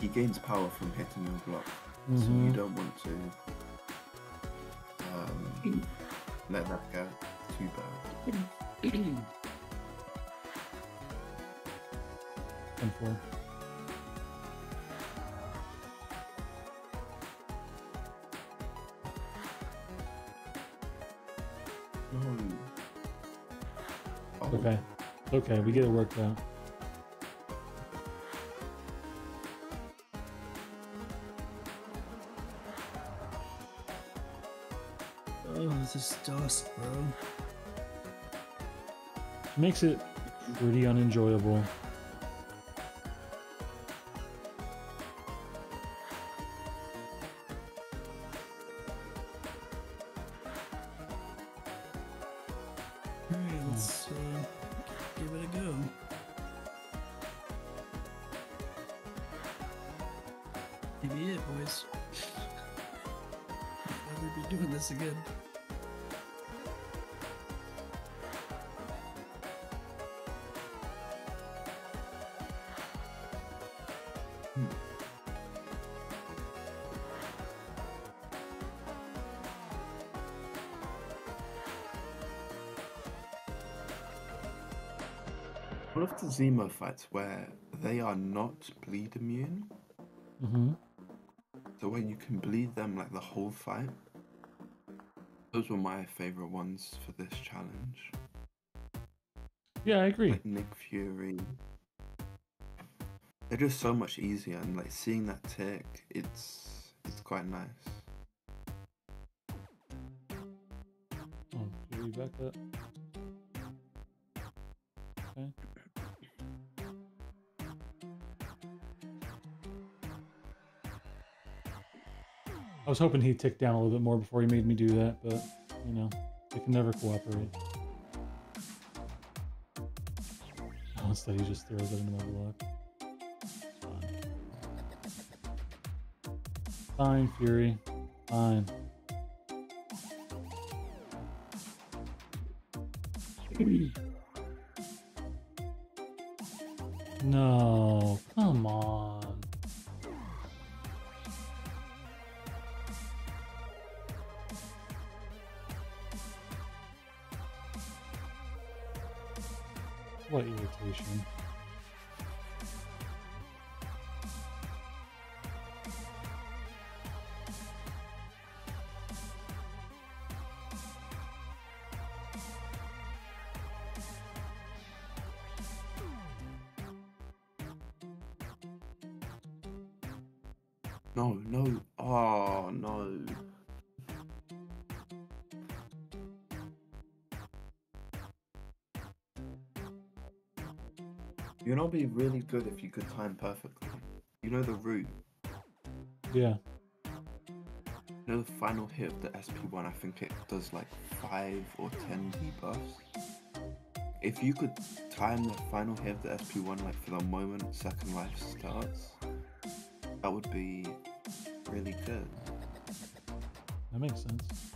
he gains power from hitting your block, so you Mhm. don't want to um, let that go too bad. ten four. Okay. Okay, we get it worked out. Oh, this is dust, bro. Makes it pretty unenjoyable. Fights where they are not bleed immune, Mm-hmm. so when you can bleed them like the whole fight. Those were my favorite ones for this challenge. Yeah, I agree. Like Nick Fury. They're just so much easier, and like seeing that tick, it's it's quite nice. Oh, back up. Okay. I was hoping he'd tick down a little bit more before he made me do that, but you know, they can never cooperate. [laughs] Oh, instead he just throws it into my block. Fine. Fine, Fury. Fine. [clears throat] No, come on. What irritation. It'd be really good if you could time perfectly. You know the route. Yeah. You know the final hit of the SP1. I think it does like five or ten debuffs. If you could time the final hit of the SP1 like for the moment second life starts, that would be really good. That makes sense.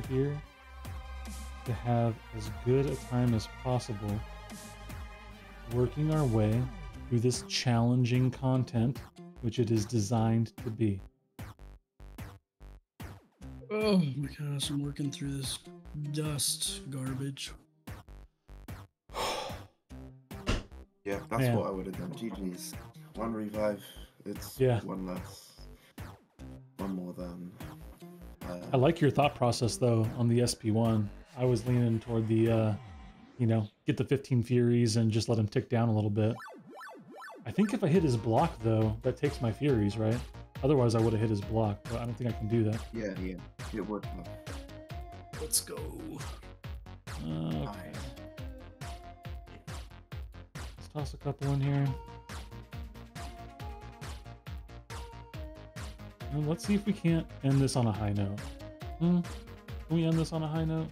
We're here to have as good a time as possible working our way through this challenging content, which it is designed to be. Oh my gosh, I'm working through this dust garbage. [sighs] Yeah, that's Man. what I would have done. GG's. One revive. It's Yeah. one less. I like your thought process though on the SP1. I was leaning toward the, uh, you know, get the 15 Furies and just let him tick down a little bit. I think if I hit his block though, that takes my Furies, right? Otherwise, I would have hit his block, but I don't think I can do that. yeah, yeah. It would have. Let's go. Nice. let's toss a couple in here. And let's see if we can't end this on a high note. Hmm? Can we end this on a high note?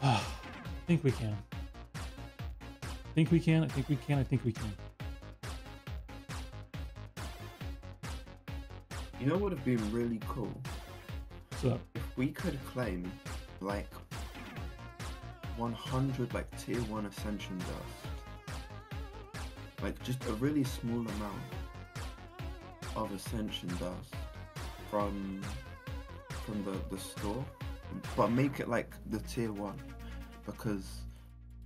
[sighs] I think we can. I think we can. I think we can. I think we can. You know what would have been really cool? So, If we could claim like 100 like tier 1 ascension dust. Like just a really small amount of ascension dust from from the, the store. But make it like the tier 1 because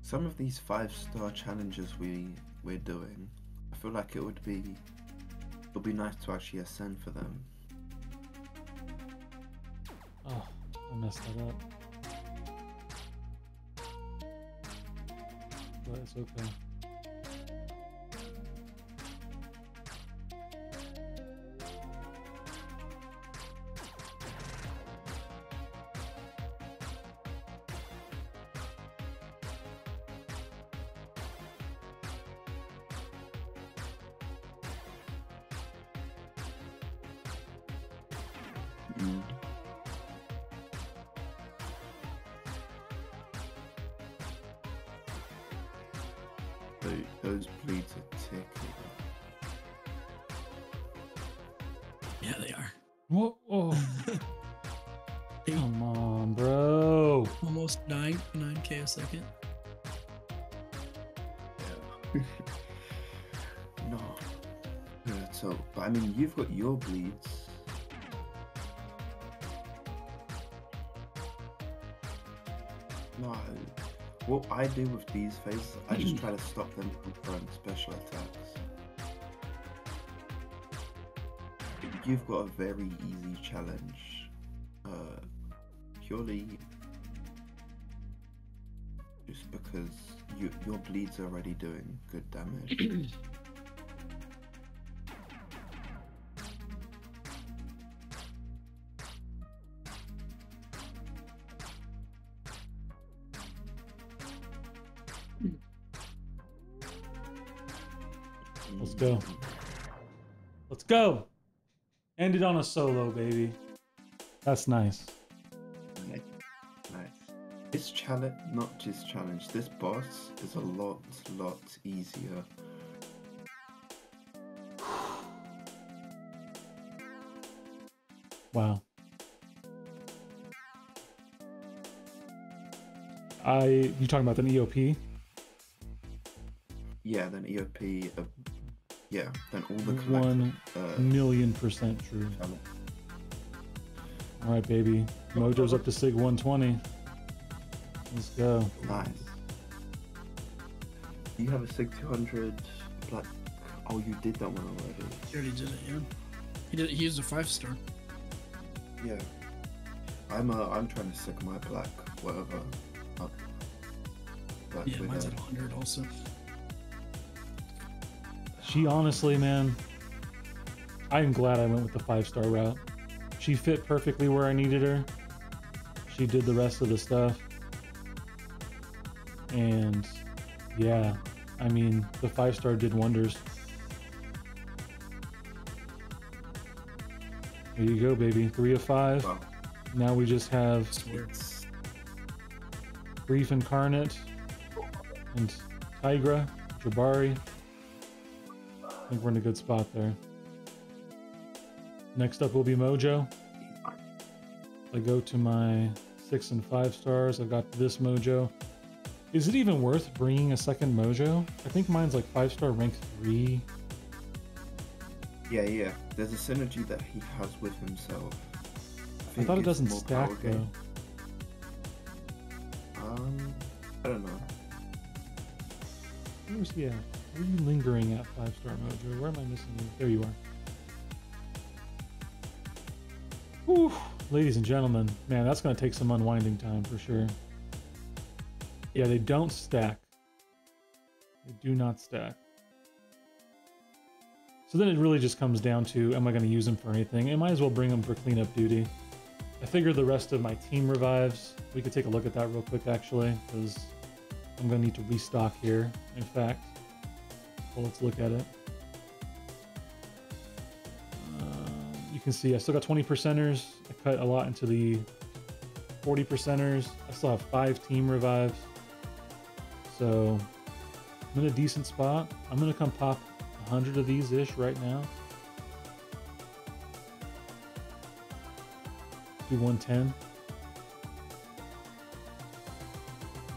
some of these 5 star challenges we we're doing, I feel like it would be it would be nice to actually ascend for them. oh, I messed that up. But it's okay. Mean, you've got your bleeds. No, what I do with these phases, I just try to [clears throat] stop them from throwing special attacks. You've got a very easy challenge. Uh, purely just because you, your bleed's are already doing good damage. [clears throat] go. End it on a solo, baby. That's nice. Nice. This challenge, not just challenge, this boss is a lot, lot easier. [sighs] Wow. I you talking about the EOP? Yeah, then EOP, uh, yeah, then all the collective, One uh, million percent true. challenge. All right, baby. Mojo's up to Sig 120. Let's go. Nice. You have a Sig 200 black. Oh, you did that one already. He already did it. Yeah. He did. He used a five star. Yeah. I'm uh, I'm trying to stick my black whatever up. Black Yeah, mine's at 100 also. She honestly, man, I'm glad I went with the five star route. She fit perfectly where I needed her. She did the rest of the stuff. And yeah, I mean, the five star did wonders. There you go, baby. Three of five. Wow. Now we just have Swear. It's Grief Incarnate and Tigra, Jabari. I think we're in a good spot there. Next up will be Mojo. I go to my six and five stars. I've got this Mojo. Is it even worth bringing a second Mojo? I think mine's like five star rank three. yeah, yeah. There's a synergy that he has with himself. I think thought it doesn't stack though. Um, I don't know. Where's he at? Are you lingering at five star Mojo? Where am I missing you? There you are. Whew. Ladies and gentlemen, man, that's going to take some unwinding time for sure. Yeah, they don't stack. They do not stack. So then it really just comes down to am I going to use them for anything? I might as well bring them for cleanup duty. I figure the rest of my team revives. We could take a look at that real quick actually, because I'm going to need to restock here, in fact. Well, let's look at it. Um, you can see I still got 20 percenters. I cut a lot into the 40 percenters. I still have five team revives. So I'm in a decent spot. I'm going to come pop 100 of these ish right now. Do 110.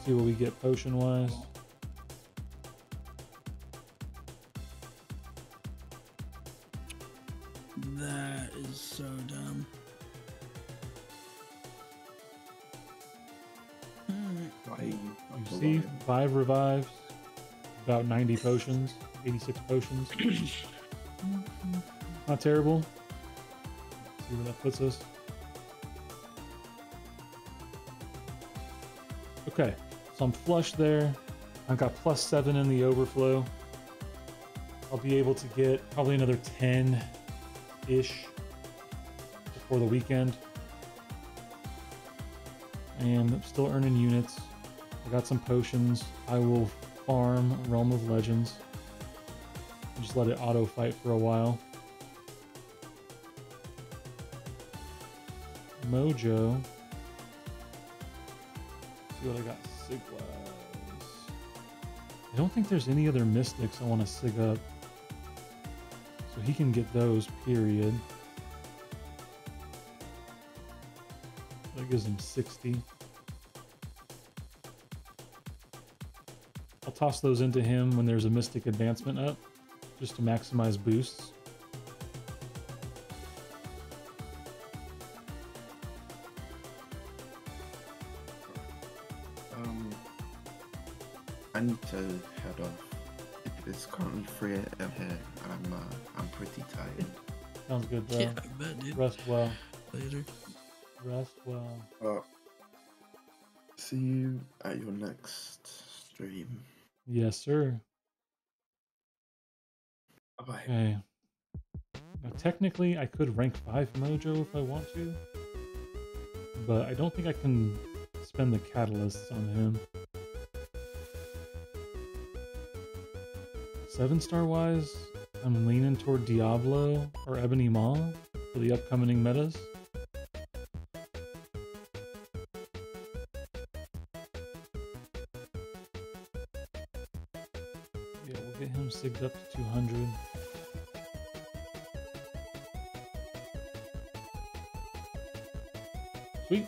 See what we get potion wise. Five revives, about 90 potions, 86 potions. [clears throat] Not terrible. see where that puts us. Okay, so I'm flush there. I've got plus seven in the overflow. I'll be able to get probably another 10 ish before the weekend. And I'm still earning units. I got some potions. I will farm Realm of Legends. Just let it auto fight for a while. Mojo. Let's see what I got. Siglas. I don't think there's any other mystics I want to sig up. So he can get those, period. That gives him 60. Toss those into him when there's a Mystic Advancement up, just to maximize boosts. Um, I need to head off. It's currently 3 a.m. here, and I'm uh, I'm pretty tired. Sounds good, bro. Yeah, I bet, dude. Rest well. Later. Rest well. Uh, see you at your next stream. Yes, sir. Bye bye. Okay. Now, technically, I could rank 5 Mojo if I want to. But I don't think I can spend the catalysts on him. Seven star wise, I'm leaning toward Diablo or Ebony Maw for the upcoming metas. Sigged up to 200. Sweet.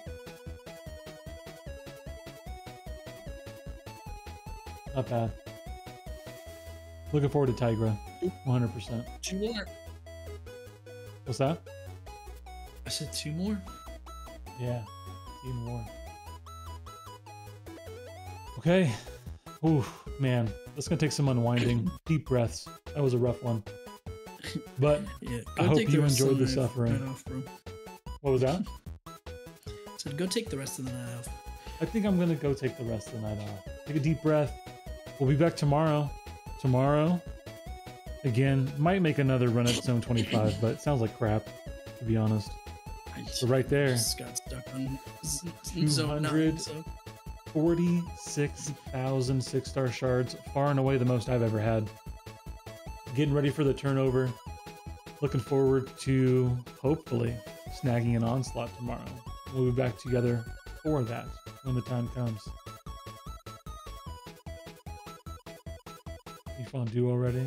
Not bad. Looking forward to Tigra. 100%. Two more. What's that? I said two more. Yeah, two more. Okay. Ooh, man. That's gonna take some unwinding. [coughs] Deep breaths. That was a rough one. But [laughs] Yeah. I hope you enjoyed the suffering. off, what was that? Said go take the rest of the night off. I think I'm gonna go take the rest of the night off. Take a deep breath. We'll be back tomorrow. Tomorrow, again, might make another run at zone 25, but it sounds like crap, to be honest. Just, But right there, just got stuck on zone 200. nine. So 46,000 six star shards, far and away the most I've ever had. Getting ready for the turnover. Looking forward to hopefully snagging an onslaught tomorrow. We'll be back together for that when the time comes. You fondue already?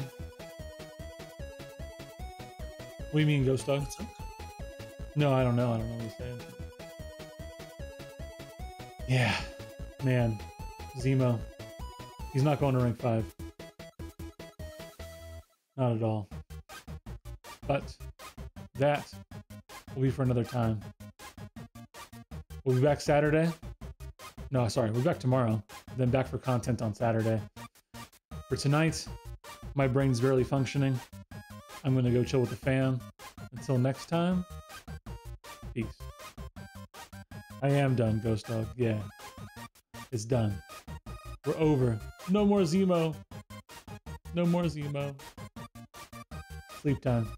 What do you mean, Ghost Dog? No, I don't know. I don't know what he's saying. Yeah, man, Zemo, he's not going to rank five. Not at all. But that will be for another time. We'll be back Saturday. No, sorry, we're back tomorrow. Then back for content on Saturday. For tonight, my brain's barely functioning. I'm gonna go chill with the fam. Until next time, peace. I am done, Ghost Dog. Yeah. It's done. We're over. No more Zemo. No more Zemo. Sleep time.